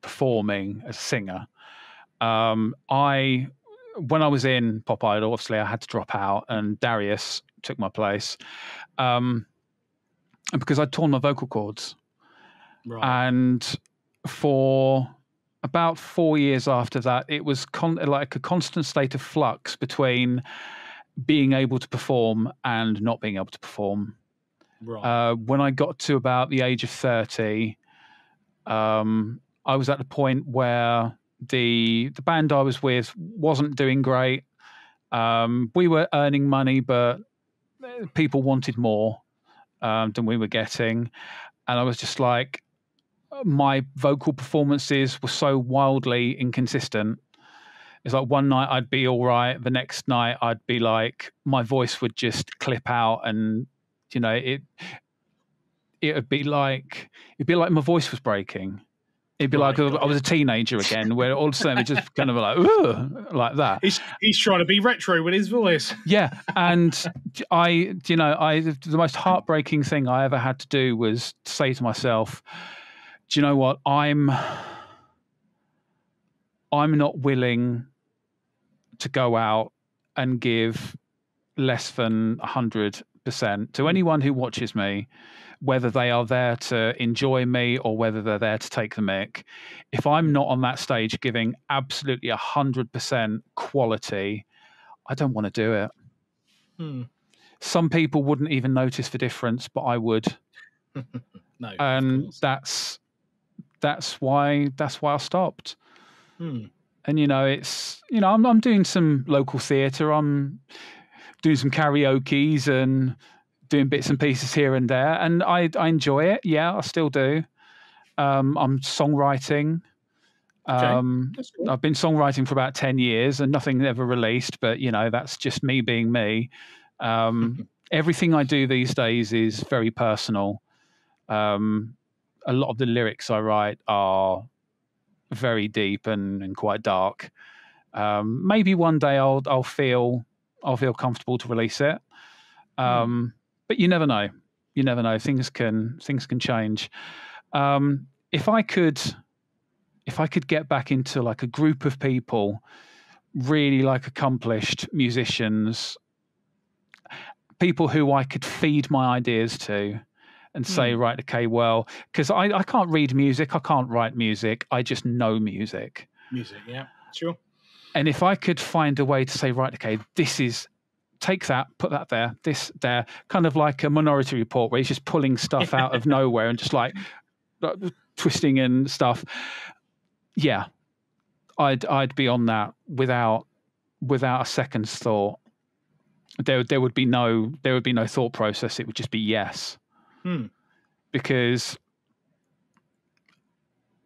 performing as a singer, um, I when I was in Pop Idol, obviously I had to drop out, and Darius took my place, um, and because I'd torn my vocal cords Right. and for about four years after that, it was con- like a constant state of flux between being able to perform and not being able to perform. Right. Uh, when I got to about the age of 30, um, I was at the point where the the band I was with wasn't doing great. Um, we were earning money, but uh, people wanted more um, than we were getting, and I was just like, my vocal performances were so wildly inconsistent. It's like one night I'd be all right, the next night I'd be like, my voice would just clip out, and you know it. It would be like it'd be like my voice was breaking. It'd be like I was a teenager again, where all of a sudden it just kind of like like that. he's he's trying to be retro with his voice. Yeah, and *laughs* I, you know, I the most heartbreaking thing I ever had to do was say to myself, "Do you know what? I'm, I'm not willing to go out and give less than hundred percent to anyone who watches me." Whether they are there to enjoy me or whether they're there to take the mic. if I'm not on that stage giving absolutely hundred percent quality, I don't want to do it Hmm. some people wouldn't even notice the difference, but I would, *laughs* No. and that's that's why that's why I stopped. Hmm. And you know, it's you know, I'm I'm doing some local theatre. I'm doing some karaoke's and doing bits and pieces here and there, and I I enjoy it. Yeah, I still do. Um, I'm songwriting. Okay. Um, cool. I've been songwriting for about 10 years and nothing ever released, but you know, that's just me being me. Um, *laughs* everything I do these days is very personal. Um, a lot of the lyrics I write are very deep and, and quite dark. Um, maybe one day I'll I'll feel I'll feel comfortable to release it. Um, but you never know. You never know. Things can things can change. Um, if I could if I could get back into like a group of people, really like accomplished musicians, people who I could feed my ideas to and say, Hmm. right, okay, well, because I, I can't read music, I can't write music, I just know music. Music. Yeah. Sure. And if I could find a way to say, right, okay, this is take that, put that there, this there, kind of like a minority report where he's just pulling stuff out of *laughs* nowhere and just like uh, twisting and stuff. Yeah. I'd I'd be on that without without a second's thought. There there would be no there would be no thought process. It would just be yes. Hmm. Because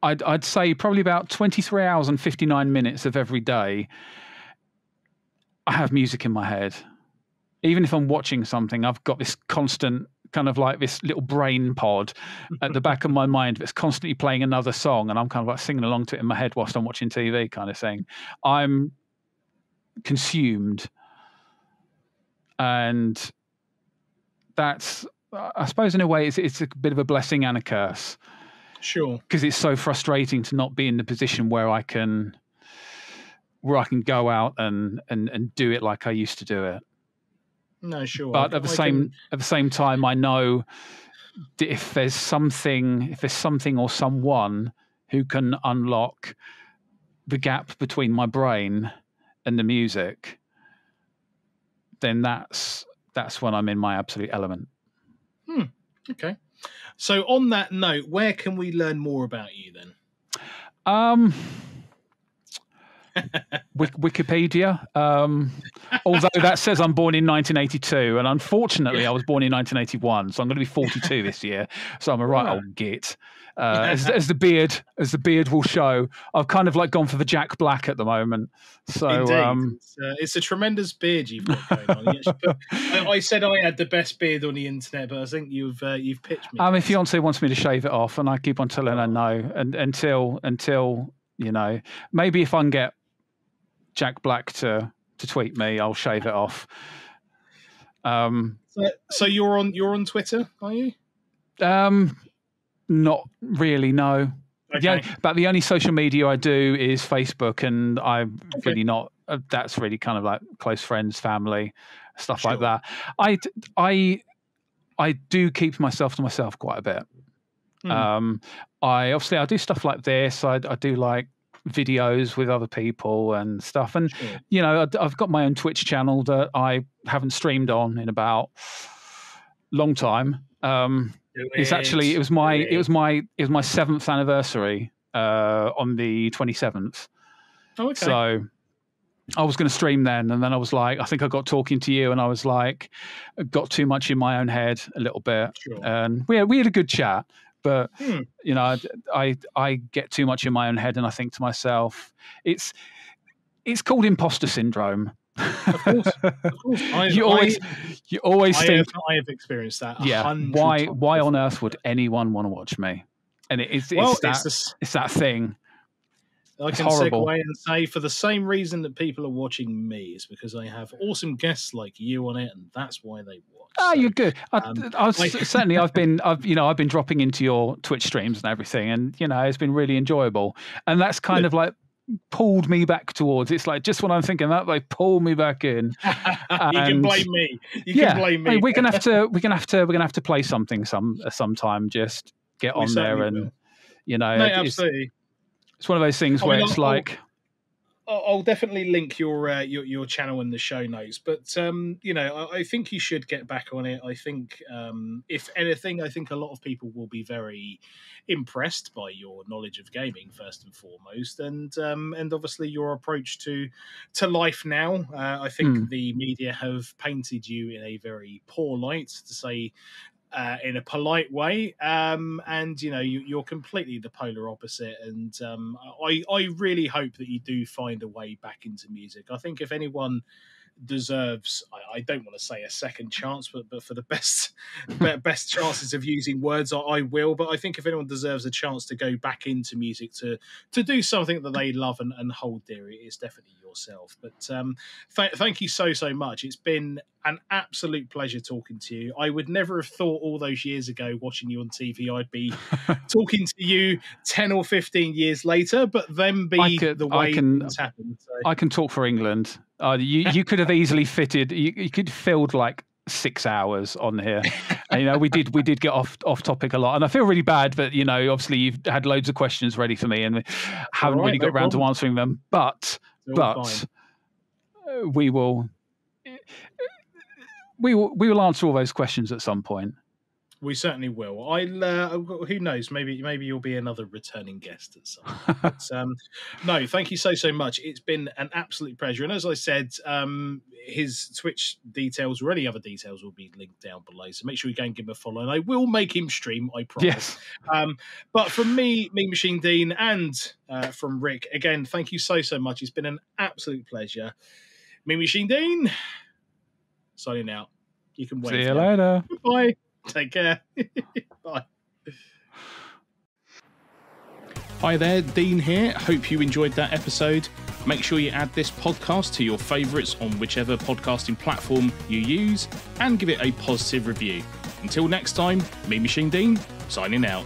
I'd I'd say probably about 23 hours and 59 minutes of every day I have music in my head. Even if I'm watching something, I've got this constant kind of like this little brain pod at the back of my mind that's constantly playing another song and I'm kind of like singing along to it in my head whilst I'm watching TV kind of thing. I'm consumed and that's I suppose in a way it's it's a bit of a blessing and a curse Sure. because it's so frustrating to not be in the position where I can where I can go out and and and do it like I used to do it. No, sure. But at the I same can- at the same time, I know if there's something if there's something or someone who can unlock the gap between my brain and the music, then that's that's when I'm in my absolute element. Okay. So on that note, where can we learn more about you then? Um, *laughs* Wikipedia. Um, although that says I'm born in 1982, and unfortunately I was born in 1981, so I'm going to be 42 this year. So I'm a right Wow. old git. Uh, as, as the beard, as the beard will show, I've kind of like gone for the Jack Black at the moment. So um, it's, uh, it's a tremendous beard you've got going on. Put- *laughs* I, I said I had the best beard on the internet, but I think you've uh, you've pitched me. uh, my fiance wants me to shave it off, and I keep on telling her no, and until until you know, maybe if I can get Jack Black to to tweet me, I'll shave it off. Um, So, so you're on you're on Twitter, are you? um, not really, no. Okay. Yeah, but the only social media I do is Facebook, and I'm Okay. really not. Uh, that's really kind of like close friends, family, stuff like that. I I I do keep myself to myself quite a bit. Hmm. Um, I obviously I do stuff like this. I, I do like videos with other people and stuff. And Sure. you know, I- I've got my own Twitch channel that I haven't streamed on in about long time. Um, Do it's actually it was my it was my it was my seventh anniversary uh, on the twenty seventh. Oh, okay. So I was going to stream then, and then I was like, I think I got talking to you, and I was like, got too much in my own head a little bit, sure. and we had, we had a good chat, but Hmm. you know, I, I I get too much in my own head, and I think to myself, it's it's called imposter syndrome. Of course, *laughs* Of course, I, you always I, you always I, think, have, I have experienced that. yeah, why times why on earth would anyone want to watch me? And it, it's Well, it's that it's s- it's that thing. I It's can horrible. segue and say for the same reason that people are watching me is because I have awesome guests like you on it, and that's why they watch. Oh, So, you're good. I, um, I was, certainly, I've been, I've, you know, I've been dropping into your Twitch streams and everything, and you know, it's been really enjoyable. And that's kind of like pulled me back towards. It's like just when I'm thinking that, they pull me back in. *laughs* you can blame me. You yeah, can blame I me. mean, we're gonna have to, we're gonna have to, we're gonna have to play something some uh, sometime. Just get We on there, and will. you know, no, absolutely. it's one of those things I where it's like, I'll I'll definitely link your uh, your your channel in the show notes. But um, you know, I, I think you should get back on it. I think, um, if anything, I think a lot of people will be very impressed by your knowledge of gaming first and foremost, and um, and obviously your approach to to life now. Uh, I think Hmm. the media have painted you in a very poor light, to say uh, in a polite way. Um, and you know, you, you're completely the polar opposite. And um, I, I really hope that you do find a way back into music. I think if anyone deserves, I, I don't want to say a second chance, but but for the *laughs* best best chances of using words, I, I will. But I think if anyone deserves a chance to go back into music to to do something that they love and, and hold dear, it is definitely yourself. But um, th- thank you so so much. It's been an absolute pleasure talking to you. I would never have thought all those years ago, watching you on TV, I'd be *laughs* talking to you ten or fifteen years later. But then be I could- the I way can- things happen. So. I can talk for England. Uh, you you could have easily *laughs* fitted. You, you could filled like six hours on here. and, you know, we did we did get off off topic a lot, and I feel really bad. But you know, obviously you've had loads of questions ready for me, and haven't right, really got no around to answering them. But but fine. we will. We will, we will answer all those questions at some point. We certainly will. I'll. Uh, who knows? Maybe maybe you'll be another returning guest at some. point. *laughs* But, um, no, thank you so so much. It's been an absolute pleasure. And as I said, um, his Twitch details or any other details will be linked down below. So make sure you go and give him a follow. And I will make him stream. I promise. yes, Um, but from me, Mean Machine Dean, and uh, from Rik, again, thank you so so much. It's been an absolute pleasure. Mean Machine Dean, signing out. You can wait. see you later. Bye. Take care. *laughs* Bye. Hi there, Dean here. Hope you enjoyed that episode. Make sure you add this podcast to your favourites on whichever podcasting platform you use and give it a positive review. Until next time, Mean Machine Dean, signing out.